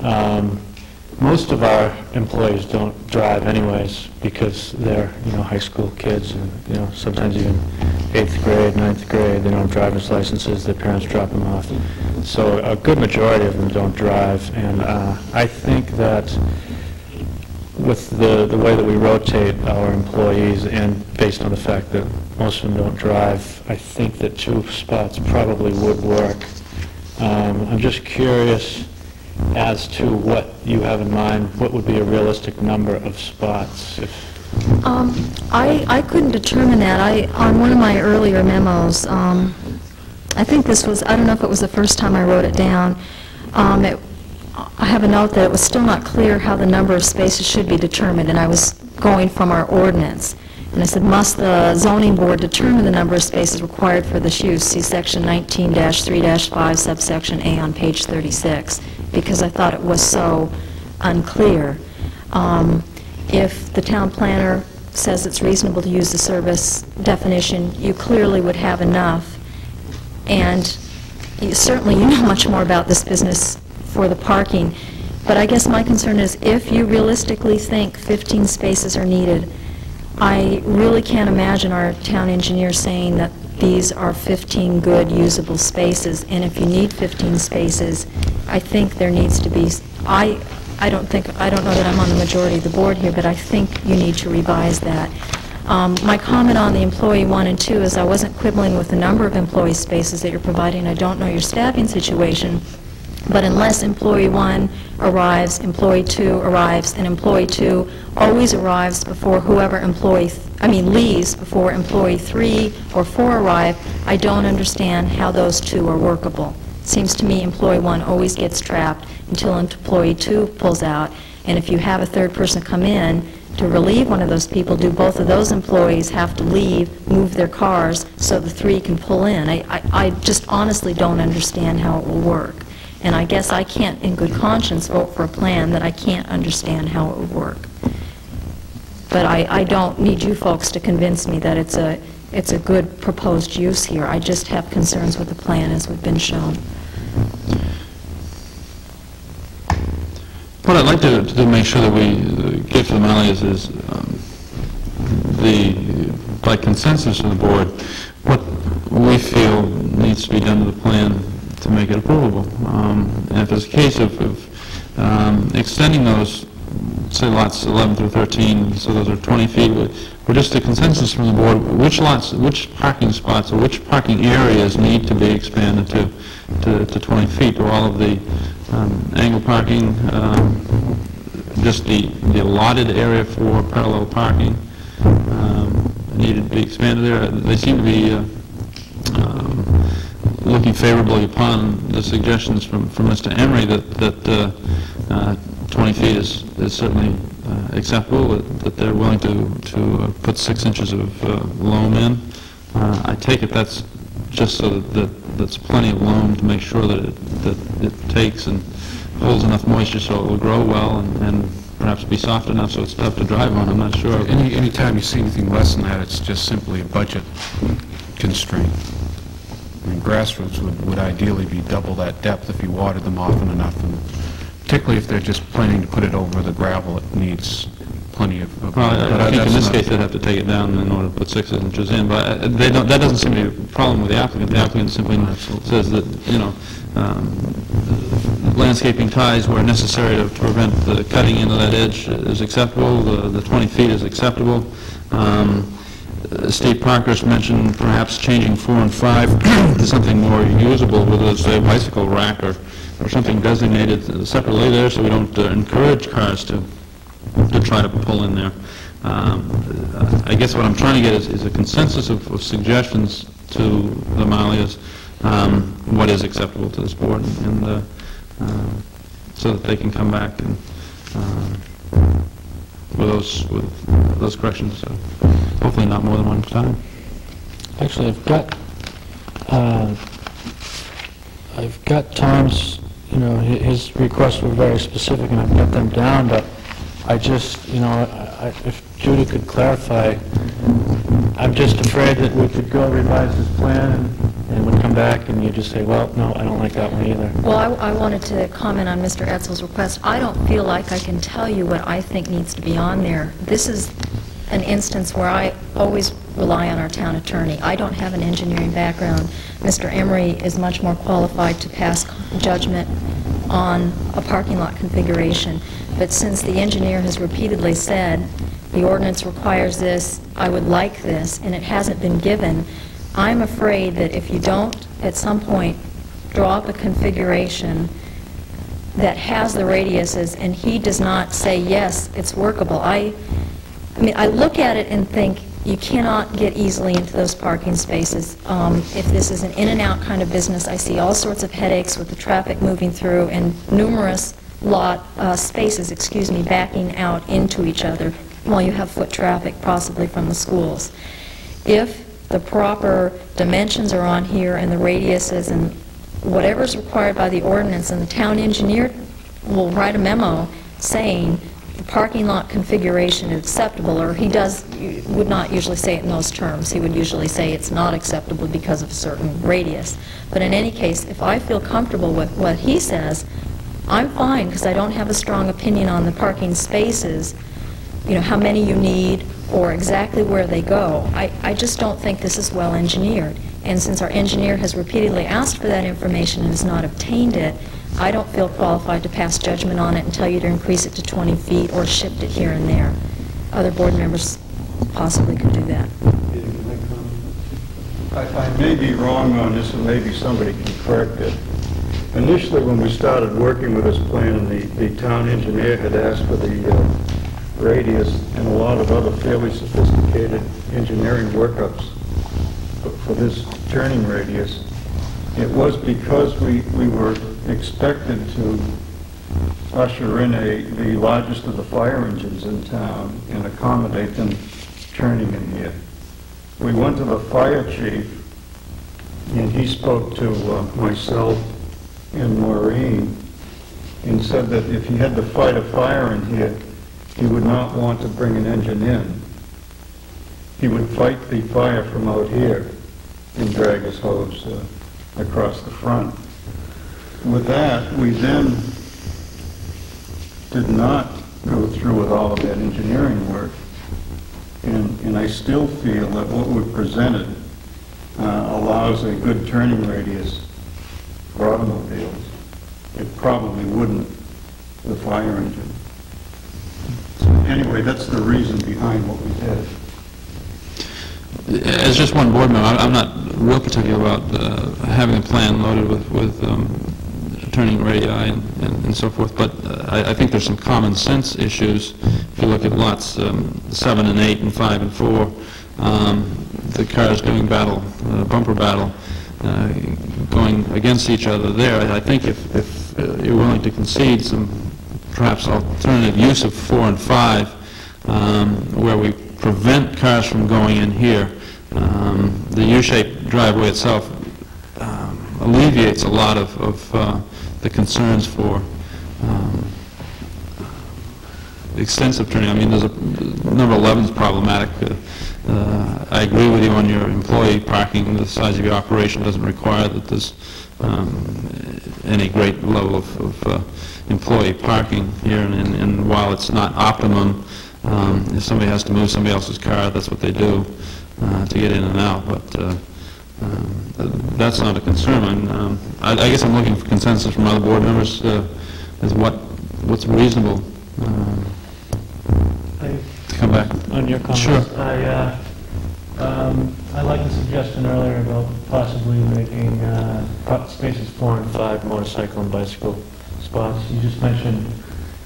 Um, Most of our employees don't drive anyways, because they're, you know, high school kids, and, you know, sometimes even eighth grade, ninth grade, they don't have driver's licenses, their parents drop them off. So a good majority of them don't drive, and uh, I think that with the, the way that we rotate our employees, and based on the fact that most of them don't drive, I think that two spots probably would work. Um, I'm just curious as to what you have in mind, what would be a realistic number of spots? Um, I, I couldn't determine that. I, on one of my earlier memos, um, I think this was, I don't know if it was the first time I wrote it down, um, it, I have a note that it was still not clear how the number of spaces should be determined, and I was going from our ordinance. And I said, must the zoning board determine the number of spaces required for this use? See section 19-3-5 subsection A on page 36, because I thought it was so unclear. Um, If the town planner says it's reasonable to use the service definition, you clearly would have enough. And you- certainly, you know <laughs> much more about this business for the parking. But I guess my concern is, if you realistically think 15 spaces are needed, I really can't imagine our town engineer saying that these are 15 good usable spaces, and if you need 15 spaces, I think there needs to be, I, I don't think, I don't know that I'm on the majority of the board here, but I think you need to revise that. Um, My comment on the employee one and two is I wasn't quibbling with the number of employee spaces that you're providing. I don't know your staffing situation, but unless employee one arrives, employee two arrives, and employee two always arrives before whoever employee, I mean, leaves before employee three or four arrive, I don't understand how those two are workable. Seems to me employee one always gets trapped until employee two pulls out, and if you have a third person come in to relieve one of those people, do both of those employees have to leave, move their cars, so the three can pull in? I, I I just honestly don't understand how it will work. And I guess I can't, in good conscience, vote for a plan that I can't understand how it would work. But I, I don't need you folks to convince me that it's a, it's a good proposed use here. I just have concerns with the plan as we've been shown. What I'd like to, to make sure that we uh, give to the Malias is um, the, by consensus of the board, what we feel needs to be done to the plan to make it approvable. Um, And if it's a case of, of um, extending those, say lots 11 through 13, so those are 20 feet, or just a consensus from the board, which lots, which parking spots or which parking areas need to be expanded to, to to 20 feet? Do all of the um, angle parking, um, just the the allotted area for parallel parking um, needed to be expanded there? They seem to be uh, um, looking favorably upon the suggestions from from Mr. Emery that that uh, uh, 20 feet is is certainly uh, acceptable, that that they're willing to to uh, put six inches of uh, loam in. Uh, I take it that's just so that- that that's plenty of loam to make sure that it that it takes and holds enough moisture so it will grow well and and perhaps be soft enough so it's tough to drive on, I'm not sure. Any, anytime you see anything less than that, it's just simply a budget constraint. I mean, grassroots would, would ideally be double that depth if you watered them often enough, and particularly if they're just planning to put it over the gravel, it needs plenty of... of- Well, I- I think in this case, they'd have to take it down in order to put six inches in, but uh, they don't, that doesn't seem to be a problem with the applicant. The applicant simply says that, you know, um, landscaping ties where necessary to prevent the cutting into that edge is acceptable, the the 20 feet is acceptable. Um, Steve Parker's mentioned perhaps changing four and five to something more usable whether it's a, bicycle rack or or something designated separately there, so we don't uh, encourage cars to to try to pull in there. Um, I guess what I'm trying to get is is a consensus of of suggestions to the Malias, um, what is acceptable to this board, and uh, uh, so that they can come back and, uh, with those, with those corrections, uh, hopefully not more than one time. Actually, I've got, uh, I've got Tom's, you know, his requests were very specific, and I've got them down, but I just, you know, I- if Judy could clarify, I'm just afraid that we could go revise this plan and- and would come back and you just say, well, no, I don't like that one either. Well, I I wanted to comment on Mr. Etzel's request. I don't feel like I can tell you what I think needs to be on there. This is an instance where I always rely on our town attorney. I don't have an engineering background. Mr. Emery is much more qualified to pass judgment on a parking lot configuration. But since the engineer has repeatedly said, the ordinance requires this, I would like this, and it hasn't been given, I'm afraid that if you don't, at some point, draw up a configuration that has the radiuses, and he does not say, yes, it's workable, I, I mean, I look at it and think, you cannot get easily into those parking spaces. Um, If this is an in-and-out kind of business, I see all sorts of headaches with the traffic moving through and numerous lot, uh, spaces, excuse me, backing out into each other while you have foot traffic possibly from the schools. If the proper dimensions are on here and the radiuses and whatever's required by the ordinance, and the town engineer will write a memo saying parking lot configuration acceptable, or he does, would not usually say it in those terms. He would usually say it's not acceptable because of a certain radius. But in any case, if I feel comfortable with what he says, I'm fine, because I don't have a strong opinion on the parking spaces, you know, how many you need, or exactly where they go. I, I just don't think this is well engineered. And since our engineer has repeatedly asked for that information and has not obtained it, I don't feel qualified to pass judgment on it and tell you to increase it to 20 feet or shift it here and there. Other board members possibly could do that. I I may be wrong on this, and maybe somebody can correct it. Initially, when we started working with this plan, the the town engineer had asked for the uh, radius and a lot of other fairly sophisticated engineering workups for- for this turning radius. It was because we we were expected to usher in a, the largest of the fire engines in town and accommodate them turning in here. We went to the fire chief, and he spoke to uh, myself and Maureen, and said that if he had to fight a fire in here, he would not want to bring an engine in. He would fight the fire from out here and drag his hose uh, across the front. With that, we then did not go through with all of that engineering work. And, and I still feel that what we presented uh, allows a good turning radius for automobiles. It probably wouldn't the fire engine. So Anyway, that's the reason behind what we did. As just one board member, I'm not real particular about uh, having a plan loaded with, with um, turning radii and and and so forth, but uh, I I think there's some common sense issues. If you look at lots um, seven and eight and five and four, um, the cars doing battle, uh, bumper battle, uh, going against each other there. I I think if if uh, you're willing to concede some perhaps alternative use of four and five, um, where we prevent cars from going in here, um, the U-shaped driveway itself um, alleviates a lot of of uh, the concerns for um, extensive turning. I mean, there's a, number 11 is problematic. Uh, uh, I agree with you on your employee parking. The size of your operation doesn't require that there's um, any great level of, of uh, employee parking here. And, and, and while it's not optimum, um, if somebody has to move somebody else's car, that's what they do uh, to get in and out. But uh, um, th- that's not a concern. I'm, um, I, I guess I'm looking for consensus from other board members uh, as what what's reasonable. Um, I- to come back. On your comments? Sure. I, uh, um, I like the suggestion earlier about possibly making uh, spaces four and five motorcycle and bicycle spots. You just mentioned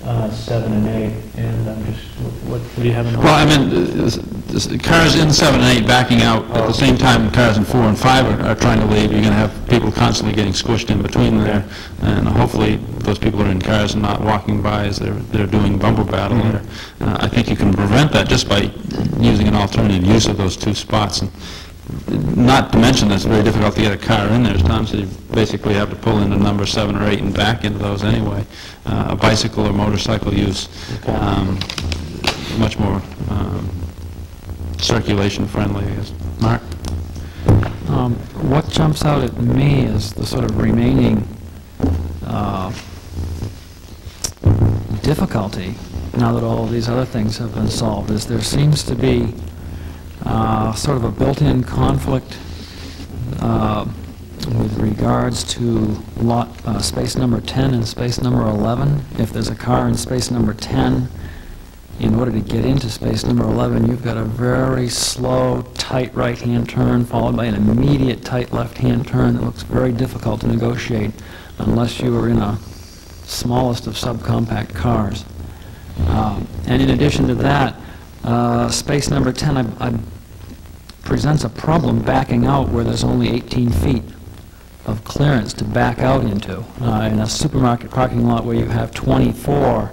uh, seven and eight, and I'm just, what what do you have in mind? Well, I mean, uh, cars in seven and eight backing out at the same time cars in four and five are are trying to leave. You're going to have people constantly getting squished in between there, and hopefully those people are in cars and not walking by as they're they're doing bumper battle there. Uh, I think you can prevent that just by using an alternative use of those two spots. And Not to mention that it's very difficult to get a car in there. There's times that you basically have to pull into number seven or eight and back into those anyway. Uh, A bicycle or motorcycle use, um, much more um, circulation friendly, I guess. Mark? Um, What jumps out at me is the sort of remaining uh, difficulty, now that all of these other things have been solved, is there seems to be uh, sort of a built-in conflict uh, with regards to lot, uh, space number 10 and space number 11. If there's a car in space number 10, in order to get into space number 11, you've got a very slow, tight right-hand turn, followed by an immediate tight left-hand turn that looks very difficult to negotiate unless you are in a smallest of subcompact cars. Um, And in addition to that, uh, space number 10 I- I- presents a problem backing out where there's only 18 feet of clearance to back out into. Uh, In a supermarket parking lot where you have 24,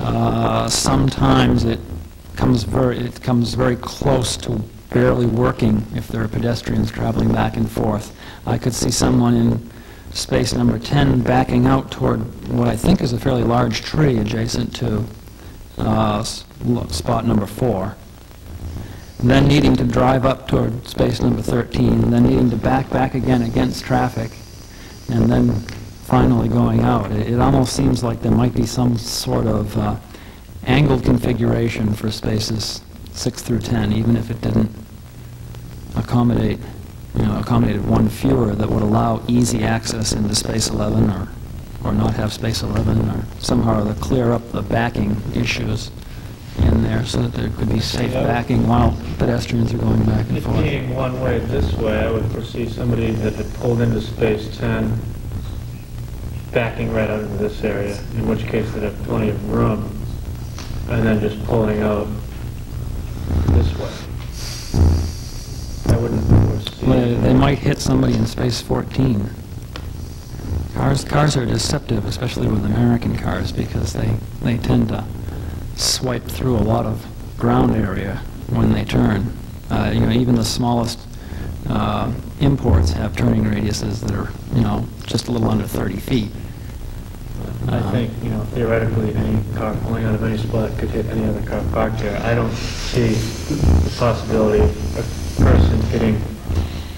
uh, sometimes it comes very, it comes very close to barely working if there are pedestrians traveling back and forth. I could see someone in space number 10 backing out toward what I think is a fairly large tree adjacent to uh, spot number four, then needing to drive up toward space number 13, then needing to back back again against traffic, and then finally going out. It it almost seems like there might be some sort of uh, angled configuration for spaces 6 through 10, even if it didn't accommodate, you know, accommodated one fewer that would allow easy access into space 11 or, or not have space 11 or somehow to clear up the backing issues in there so that there could be safe Yeah. backing while pedestrians are going back and It forth. being one way this way, I would foresee somebody that had pulled into space 10 backing right out into this area, in which case they'd have plenty of room, and then just pulling out this way. I wouldn't foresee... Well, They might hit somebody in space 14. Cars, cars are deceptive, especially with American cars, because they, they tend to swipe through a lot of ground area when they turn. Uh, You know, even the smallest uh, imports have turning radiuses that are, you know, just a little under 30 feet. I think, you know, theoretically, any car pulling out of any spot could hit any other car parked there. I don't see the possibility of a person hitting,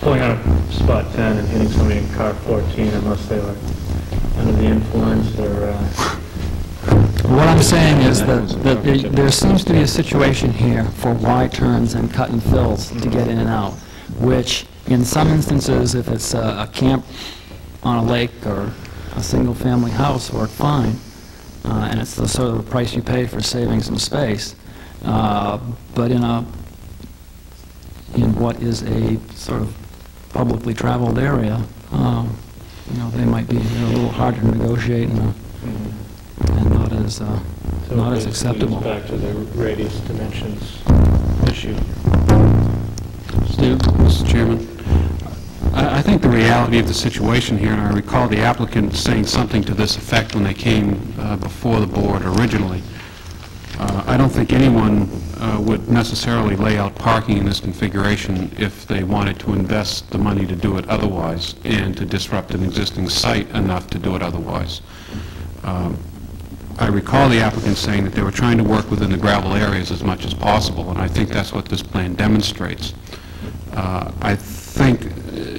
pulling out of spot 10 and hitting somebody in car 14 unless they were under the influence or, uh, What I'm saying is that, that there- there seems to be a situation here for Y turns and cut and fills to get in and out, which in some instances, if it's a a camp on a lake or a single-family house, work fine, uh, and it's the sort of the price you pay for saving some space. Uh, But in a, in what is a sort of publicly traveled area, um, you know, they might be they're a little harder to negotiate and uh, and not as, uh, so not as acceptable. back to the radius dimensions issue. Steve? Mr. Chairman, I I think the reality of the situation here, and I recall the applicant saying something to this effect when they came uh, before the board originally, uh, I don't think anyone uh, would necessarily lay out parking in this configuration if they wanted to invest the money to do it otherwise and to disrupt an existing site enough to do it otherwise. Um, I recall the applicant saying that they were trying to work within the gravel areas as much as possible, and I think that's what this plan demonstrates. Uh, I think,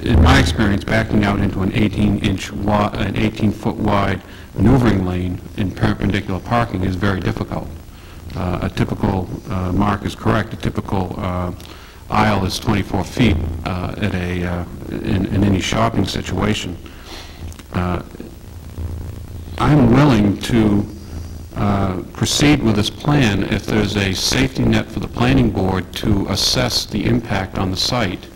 in my experience, backing out into an 18-inch, an 18-foot wide maneuvering lane in perpendicular parking is very difficult. Uh, A typical, uh, Mark is correct, a typical uh, aisle is 24 feet at a, in in any shopping situation. I'm willing to uh, proceed with this plan if there's a safety net for the planning board to assess the impact on the site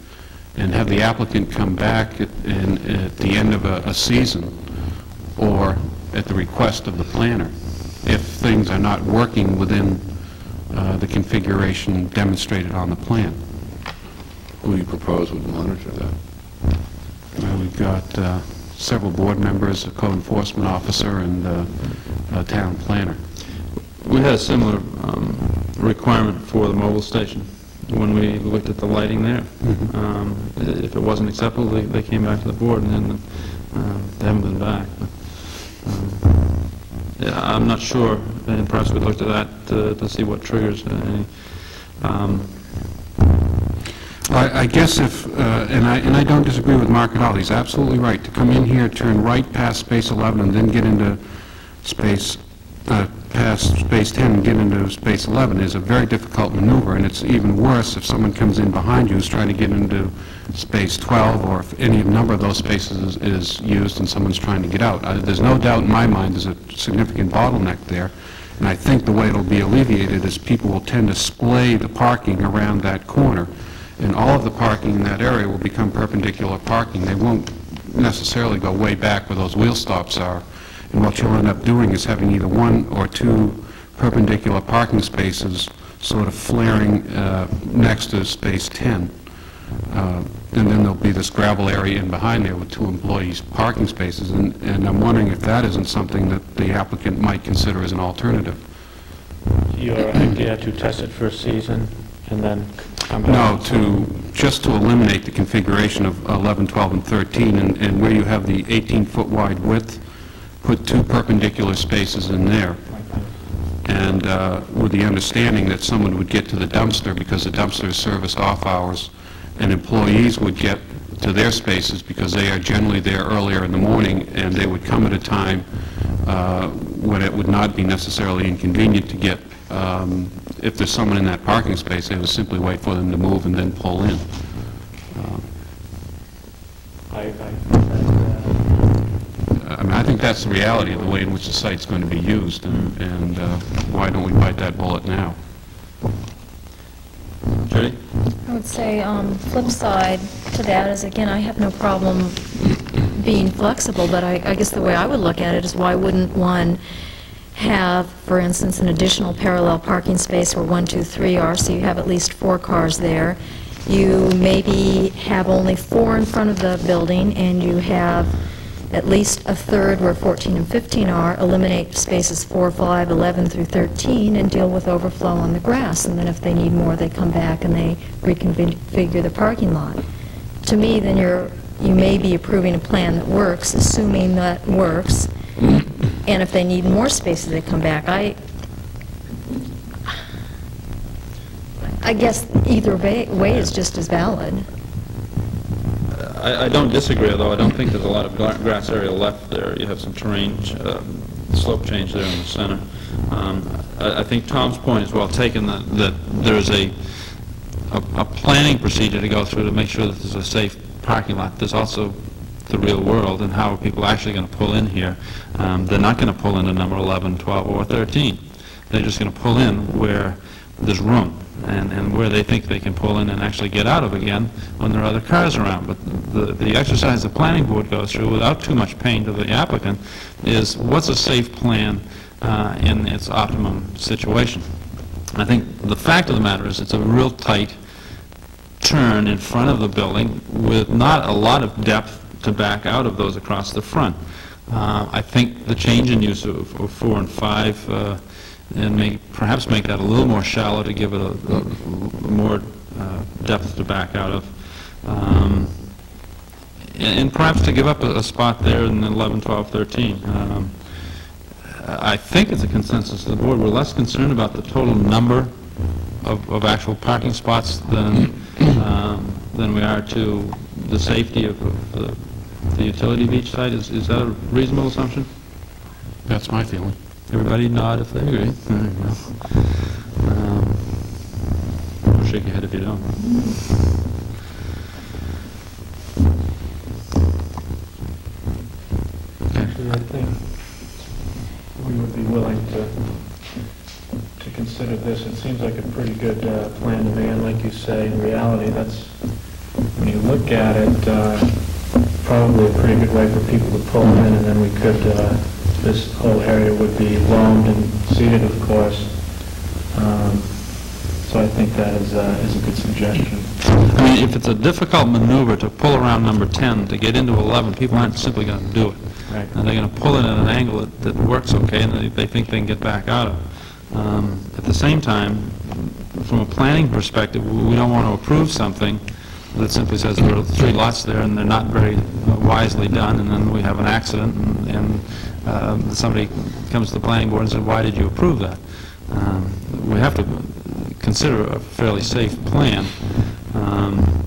and have the applicant come back at, in, at the end of a, a season or at the request of the planner if things are not working within uh, the configuration demonstrated on the plan. Who you propose would monitor that? Uh, We've got uh, several board members, a code enforcement officer, and uh, a town planner. We had a similar um, requirement for the Mobil station when we looked at the lighting there. Um, If it wasn't acceptable, they they came back to the board, and then uh, they haven't been back. But, um, yeah, I'm not sure, and perhaps we looked at that to to see what triggers uh, any. um, I I guess if, uh, and I, and I don't disagree with Mark at all, he's absolutely right, to come in here, turn right past space 11, and then get into space, uh, past space 10 and get into space 11 is a very difficult maneuver, and it's even worse if someone comes in behind you who's trying to get into space 12, or if any number of those spaces is- is used and someone's trying to get out. Uh, There's no doubt in my mind there's a significant bottleneck there, and I think the way it'll be alleviated is people will tend to splay the parking around that corner, and all of the parking in that area will become perpendicular parking. They won't necessarily go way back where those wheel stops are. And what you'll end up doing is having either one or two perpendicular parking spaces sort of flaring uh, next to space 10. Uh, And then there'll be this gravel area in behind there with two employees' parking spaces. And and I'm wondering if that isn't something that the applicant might consider as an alternative. Your idea to test it for a season and then come back? No, to, just to eliminate the configuration of 11, 12, and 13, and and where you have the 18-foot wide width, put two perpendicular spaces in there, and uh, with the understanding that someone would get to the dumpster because the dumpster is serviced off hours, and employees would get to their spaces because they are generally there earlier in the morning, and they would come at a time uh, when it would not be necessarily inconvenient to get, um, if there's someone in that parking space, they would simply wait for them to move and then pull in. I, I I think that's the reality of the way in which the site's going to be used, and and, uh, why don't we bite that bullet now? Judy? I would say, um, flip side to that is, again, I have no problem being flexible, but I, I guess the way I would look at it is why wouldn't one have, for instance, an additional parallel parking space where one, two, three are, so you have at least four cars there. You maybe have only four in front of the building, and you have at least a third where 14 and 15 are, eliminate spaces 4, 5, 11 through 13, and deal with overflow on the grass. And then if they need more, they come back and they reconfigure the parking lot. To me, then you're, you may be approving a plan that works, assuming that works, and if they need more spaces, they come back. I, I guess either way way is just as valid. I I don't disagree, although I don't think there's a lot of gra- grass area left there. You have some terrain, uh, slope change there in the center. Um, I I think Tom's point is well taken, that that there is a a a planning procedure to go through to make sure that there's a safe parking lot. There's also the real world, and how are people actually going to pull in here? Um, They're not going to pull into number 11, 12, or 13. They're just going to pull in where there's room, and, and where they think they can pull in and actually get out of again when there are other cars around. But the, the exercise the planning board goes through, without too much pain to the applicant, is what's a safe plan uh, in its optimum situation? I think the fact of the matter is, it's a real tight turn in front of the building with not a lot of depth to back out of those across the front. Uh, I think the change in use of of four and five, uh, and may, perhaps make that a little more shallow to give it a a more uh, depth to back out of, Um, and and perhaps to give up a a spot there in 11, 12, 13. Um, I think it's a consensus of the board, we're less concerned about the total number of, of actual parking spots than, um, than we are to the safety of of the, the utility of each site. Is, is that a reasonable assumption? That's my feeling. Everybody nod if they agree. There you go. Um, or Shake your head if you don't. Actually, I think we would be willing to, to consider this. It seems like a pretty good uh, plan to me, and like you say, in reality, that's, when you look at it, uh, probably a pretty good way for people to pull in, and then we could, uh, this whole area would be loamed and seeded, of course. Um, So I think that is, uh, is a good suggestion. I mean, if it's a difficult maneuver to pull around number 10 to get into 11, people aren't simply going to do it. Right. And they're going to pull it at an angle that, that works okay, and they, they think they can get back out of. Um, At the same time, from a planning perspective, we don't want to approve something that simply says there are three lots there, and they're not very uh, wisely done, and then we have an accident, and, and um, somebody comes to the planning board and says, why did you approve that? Um, We have to consider a fairly safe plan, um,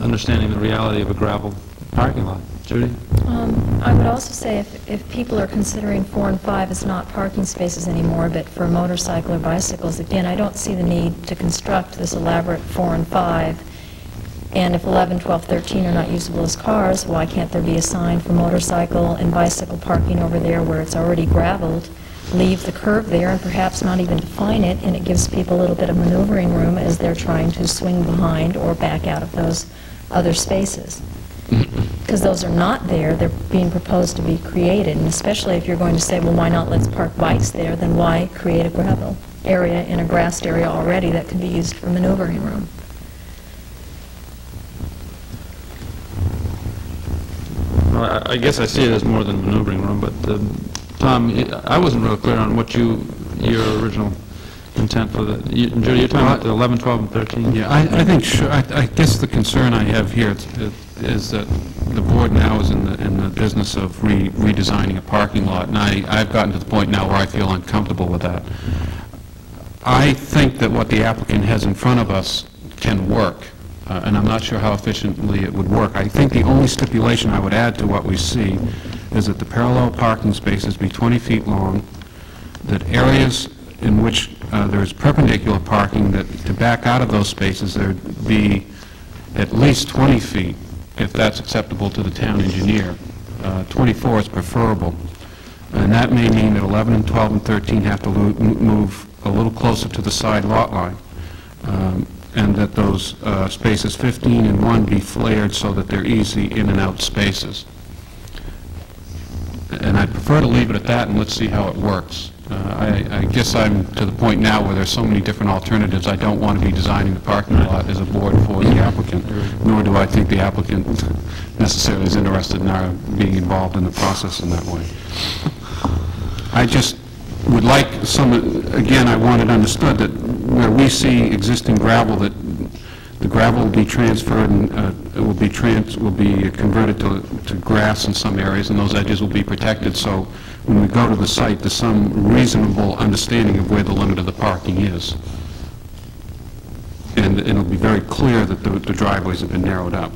understanding the reality of a gravel parking lot. Judy? Um, I would also say if, if people are considering four and five as not parking spaces anymore, but for motorcycle or bicycles, again, I don't see the need to construct this elaborate four and five. And if 11, 12, 13 are not usable as cars, why can't there be a sign for motorcycle and bicycle parking over there where it's already gravelled? Leave the curve there and perhaps not even define it, and it gives people a little bit of maneuvering room as they're trying to swing behind or back out of those other spaces mm-hmm. because those are not there, they're being proposed to be created, and especially if you're going to say, well, why not let's park bikes there, then why create a gravel area in a grassed area already that can be used for maneuvering room? I I guess I see it as more than maneuvering room, but, um, Tom, I wasn't real clear on what you, your original intent for the, you- Judy, you're talking about the 11, 12, and 13? Yeah, I, I think, sure, I, I guess the concern I have here is- is that the board now is in the, in the business of re redesigning a parking lot, and I, I've gotten to the point now where I feel uncomfortable with that. I think that what the applicant has in front of us can work, uh, and I'm not sure how efficiently it would work. I think the only stipulation I would add to what we see is that the parallel parking spaces be 20 feet long, that areas in which uh, there's perpendicular parking, that to back out of those spaces, there'd be at least 20 feet, if that's acceptable to the town engineer. Uh, 24 is preferable. And that may mean that 11 and 12 and 13 have to move a little closer to the side lot line, Um, and that those uh, spaces 15 and 1 be flared so that they're easy in and out spaces. And I'd prefer to leave it at that, and let's see how it works. Uh, I I guess I'm to the point now where there's so many different alternatives, I don't want to be designing the parking lot as a board for the applicant, nor do I think the applicant necessarily is interested in our being involved in the process in that way. I just would like some, again, I want it understood that where we see existing gravel, that the gravel will be transferred and uh, it will be trans, will be converted to to grass in some areas, and those edges will be protected, so when we go to the site, there's some reasonable understanding of where the limit of the parking is. And it'll be very clear that the the driveways have been narrowed up.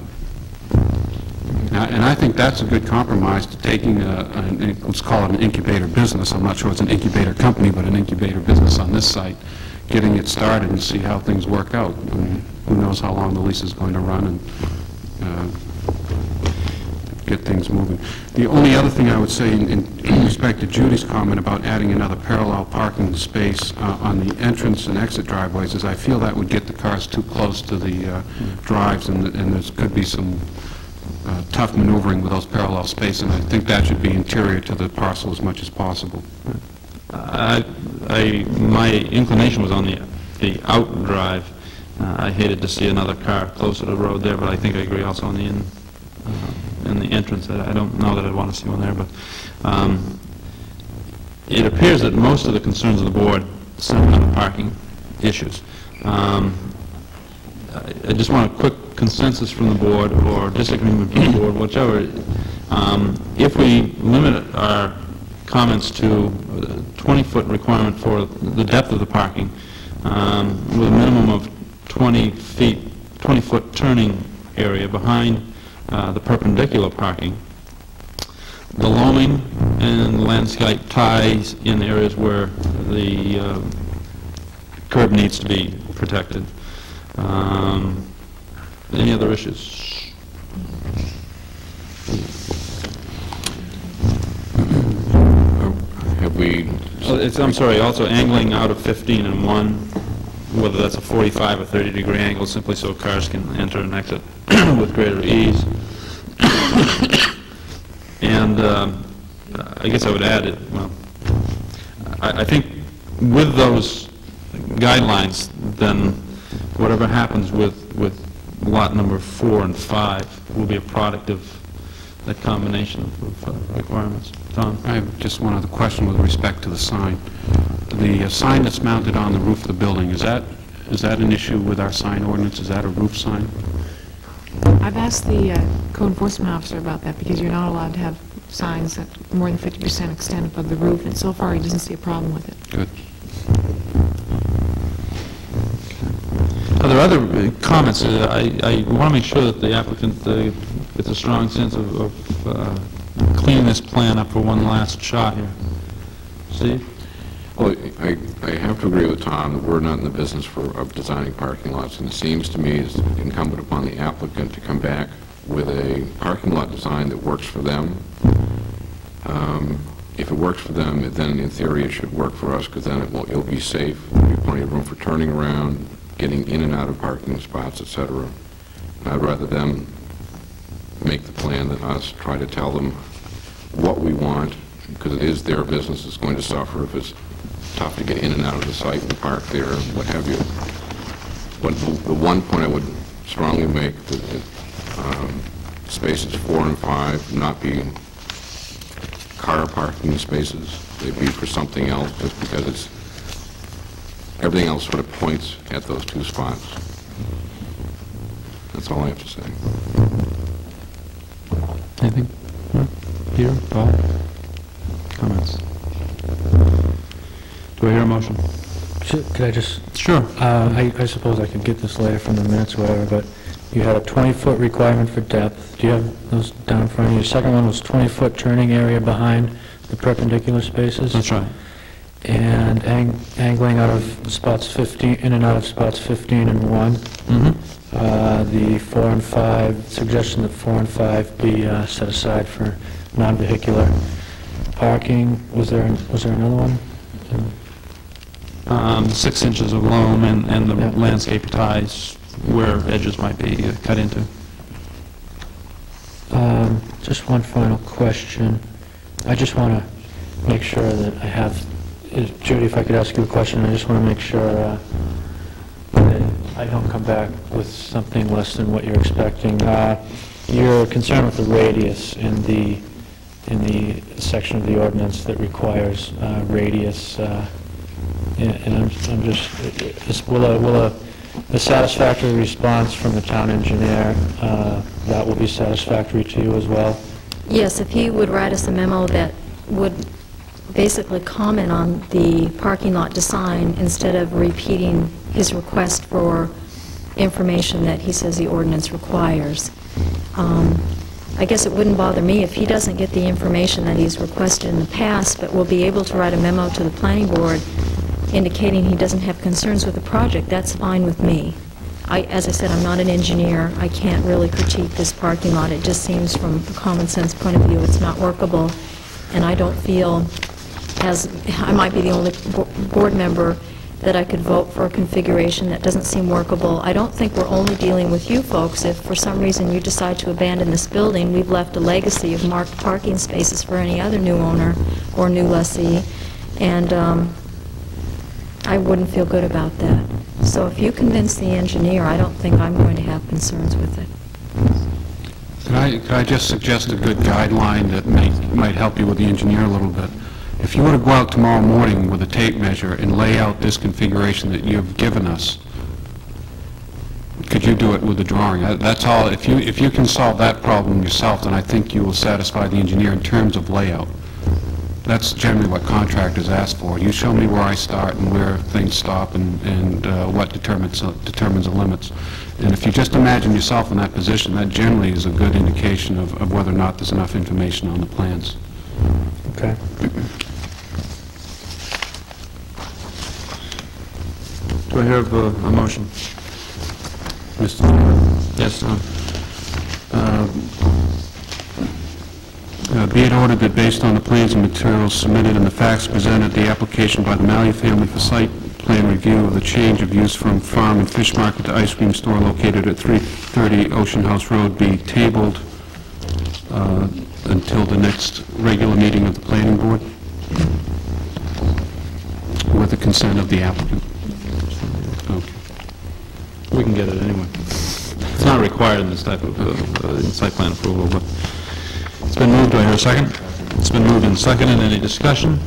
And I- And I think that's a good compromise to taking a, an- let's call it an incubator business, I'm not sure it's an incubator company, but an incubator business on this site, getting it started and see how things work out. I mean, Who knows how long the lease is going to run and uh, get things moving. The only other thing I would say in in respect to Judy's comment about adding another parallel parking space uh, on the entrance and exit driveways is I feel that would get the cars too close to the uh, drives and and there could be some uh, tough maneuvering with those parallel spaces, and I think that should be interior to the parcel as much as possible. I, I, my inclination was on the, the out drive, Uh, I hated to see another car closer to the road there, but I think I agree also on the in, uh, in the entrance, that I don't know that I'd want to see one there, but um, it appears that most of the concerns of the board center on the parking issues. Um, I just want a quick consensus from the board, or disagreement from the board, whichever. Um, If we limit our comments to uh, 20-foot requirement for the depth of the parking, um, with a minimum of 20 feet, 20-foot turning area behind uh, the perpendicular parking, the loaming and landscape ties in areas where the uh, curb needs to be protected. Um, Any other issues? <coughs> Have we, Oh, it's, I'm sorry, also angling out of 15 and 1, whether that's a 45 or 30 degree angle, simply so cars can enter and exit <coughs> with greater ease. <coughs> And um, I guess I would add it, well, I, I think with those guidelines, then whatever happens with, with lot number four and five will be a product of that combination of uh, requirements. Tom? I have just one other question with respect to the sign. The uh, sign that's mounted on the roof of the building, is that, is that an issue with our sign ordinance? Is that a roof sign? I've asked the uh, code enforcement officer about that, because you're not allowed to have signs that more than 50% extend above the roof, and so far, he doesn't see a problem with it. Good. Are other uh, comments? Uh, I, I want to make sure that the applicant uh, gets a strong sense of, of uh, cleaning this plan up for one last shot here. Steve? well, I, I have to agree with Tom that we're not in the business for, of designing parking lots, and it seems to me it's incumbent upon the applicant to come back with a parking lot design that works for them. Um, If it works for them, then in theory it should work for us, because then it will, it'll be safe, there'll be plenty of room for turning around, getting in and out of parking spots, et cetera. I'd rather them make the plan than us try to tell them what we want, because it is their business that's going to suffer if it's tough to get in and out of the site and park there, what have you. But the one point I would strongly make, that that, um, spaces four and five not be car parking spaces, They'd be for something else, just because it's, everything else sort of points at those two spots. That's all I have to say. Anything? No? Peter? Paul? Comments? Do I hear a motion? Should- Could I just, Sure. uh, I I suppose I could get this later from the minutes or whatever, but you had a 20-foot requirement for depth. Do you have those down in front of you? Your second one was 20-foot turning area behind the perpendicular spaces? That's right. And ang- angling out of spots 15, in and out of spots 15 and 1. Mm-hmm. Uh, The 4 and 5, suggestion that 4 and 5 be uh, set aside for non-vehicular parking. Was there, was there another one? Um, Six inches of loam and, and the Yeah. landscape ties where edges might be uh, cut into. Um, Just one final question. I just want to make sure that I have, Judy, if I could ask you a question, I just want to make sure uh, that I don't come back with something less than what you're expecting. Uh, You're concerned with the radius in the, in the section of the ordinance that requires uh, radius, uh, and and I'm I'm just, will a, will a a satisfactory response from the town engineer, uh, that will be satisfactory to you as well? Yes, if he would write us a memo that would basically comment on the parking lot design instead of repeating his request for information that he says the ordinance requires. Um, I guess it wouldn't bother me if he doesn't get the information that he's requested in the past, but will be able to write a memo to the planning board indicating he doesn't have concerns with the project, that's fine with me. I, as I said, I'm not an engineer, I can't really critique this parking lot, it just seems from a common sense point of view, it's not workable, and I don't feel, as, I might be the only bo- board member that I could vote for a configuration that doesn't seem workable. I don't think we're only dealing with you folks. If for some reason you decide to abandon this building, we've left a legacy of marked parking spaces for any other new owner or new lessee, and um, I wouldn't feel good about that. So if you convince the engineer, I don't think I'm going to have concerns with it. Could I, could I just suggest a good guideline that may, might help you with the engineer a little bit? If you were to go out tomorrow morning with a tape measure and lay out this configuration that you've given us, could you do it with a drawing? That's all, if you, if you can solve that problem yourself, then I think you will satisfy the engineer in terms of layout. That's generally what contractors ask for. You show me where I start and where things stop and, and uh, what determines, determines the limits. And if you just imagine yourself in that position, that generally is a good indication of, of whether or not there's enough information on the plans. Okay. Do I hear a motion? Mr. Chairman? Yes, Tom? Uh, Be it ordered that based on the plans and materials submitted and the facts presented, the application by the Malia family for site plan review of the change of use from farm and fish market to ice cream store located at 330 Ocean House Road be tabled uh, until the next regular meeting of the planning board with the consent of the applicant. We can get it anyway. It's not required in this type of uh, uh, site plan approval, but it's been moved. Do I hear a second? It's been moved and seconded. Any discussion?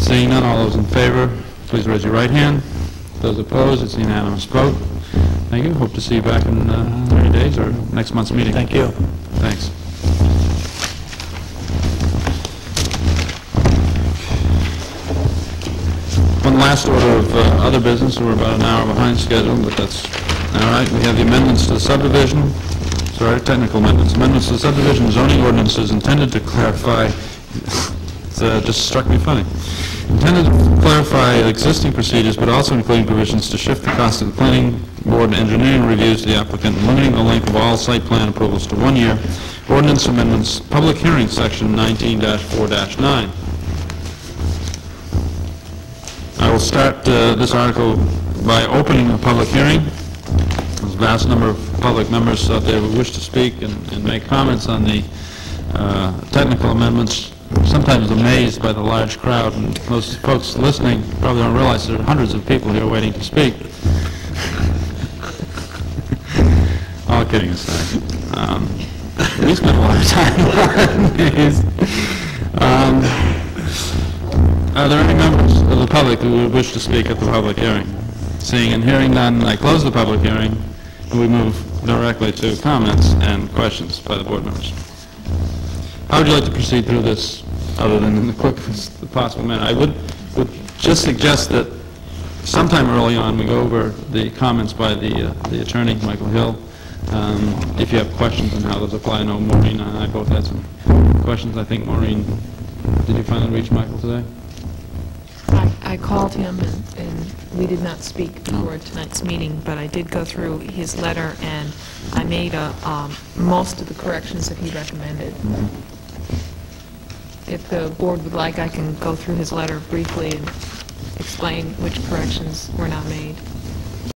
Seeing none, all those in favor, please raise your right hand. Those opposed, it's a unanimous vote. Thank you. Hope to see you back in uh, 30 days or next month's meeting. Thank you. Thanks. One last order of uh, other business, we're about an hour behind schedule, but that's all right. We have the amendments to the subdivision, sorry, technical amendments. Amendments to the subdivision zoning ordinances intended to clarify, it <laughs> uh, just struck me funny, intended to clarify existing procedures, but also including provisions to shift the cost of the planning board and engineering reviews to the applicant, limiting the length of all site plan approvals to one year. Ordinance amendments, public hearing, section 19-4-9. I will start uh, this article by opening a public hearing. There's a vast number of public members out there who wish to speak and and make comments on the uh, technical amendments, sometimes amazed by the large crowd, and those folks listening probably don't realize there are hundreds of people here waiting to speak. <laughs> All kidding aside, um, we spent a lot of time <laughs> on these. Um, Are there any members of the public who would wish to speak at the public hearing? Seeing and hearing none, I close the public hearing, and we move directly to comments and questions by the board members. How would you like to proceed through this, other than in the quickest possible manner? I would, would just suggest that sometime early on, we go over the comments by the, uh, the attorney, Michael Hill. Um, If you have questions on how those apply, I know Maureen and I both had some questions. I think Maureen, did you finally reach Michael today? I called him, and and we did not speak before tonight's meeting, but I did go through his letter, and I made a, um, most of the corrections that he recommended. If the board would like, I can go through his letter briefly and explain which corrections were not made.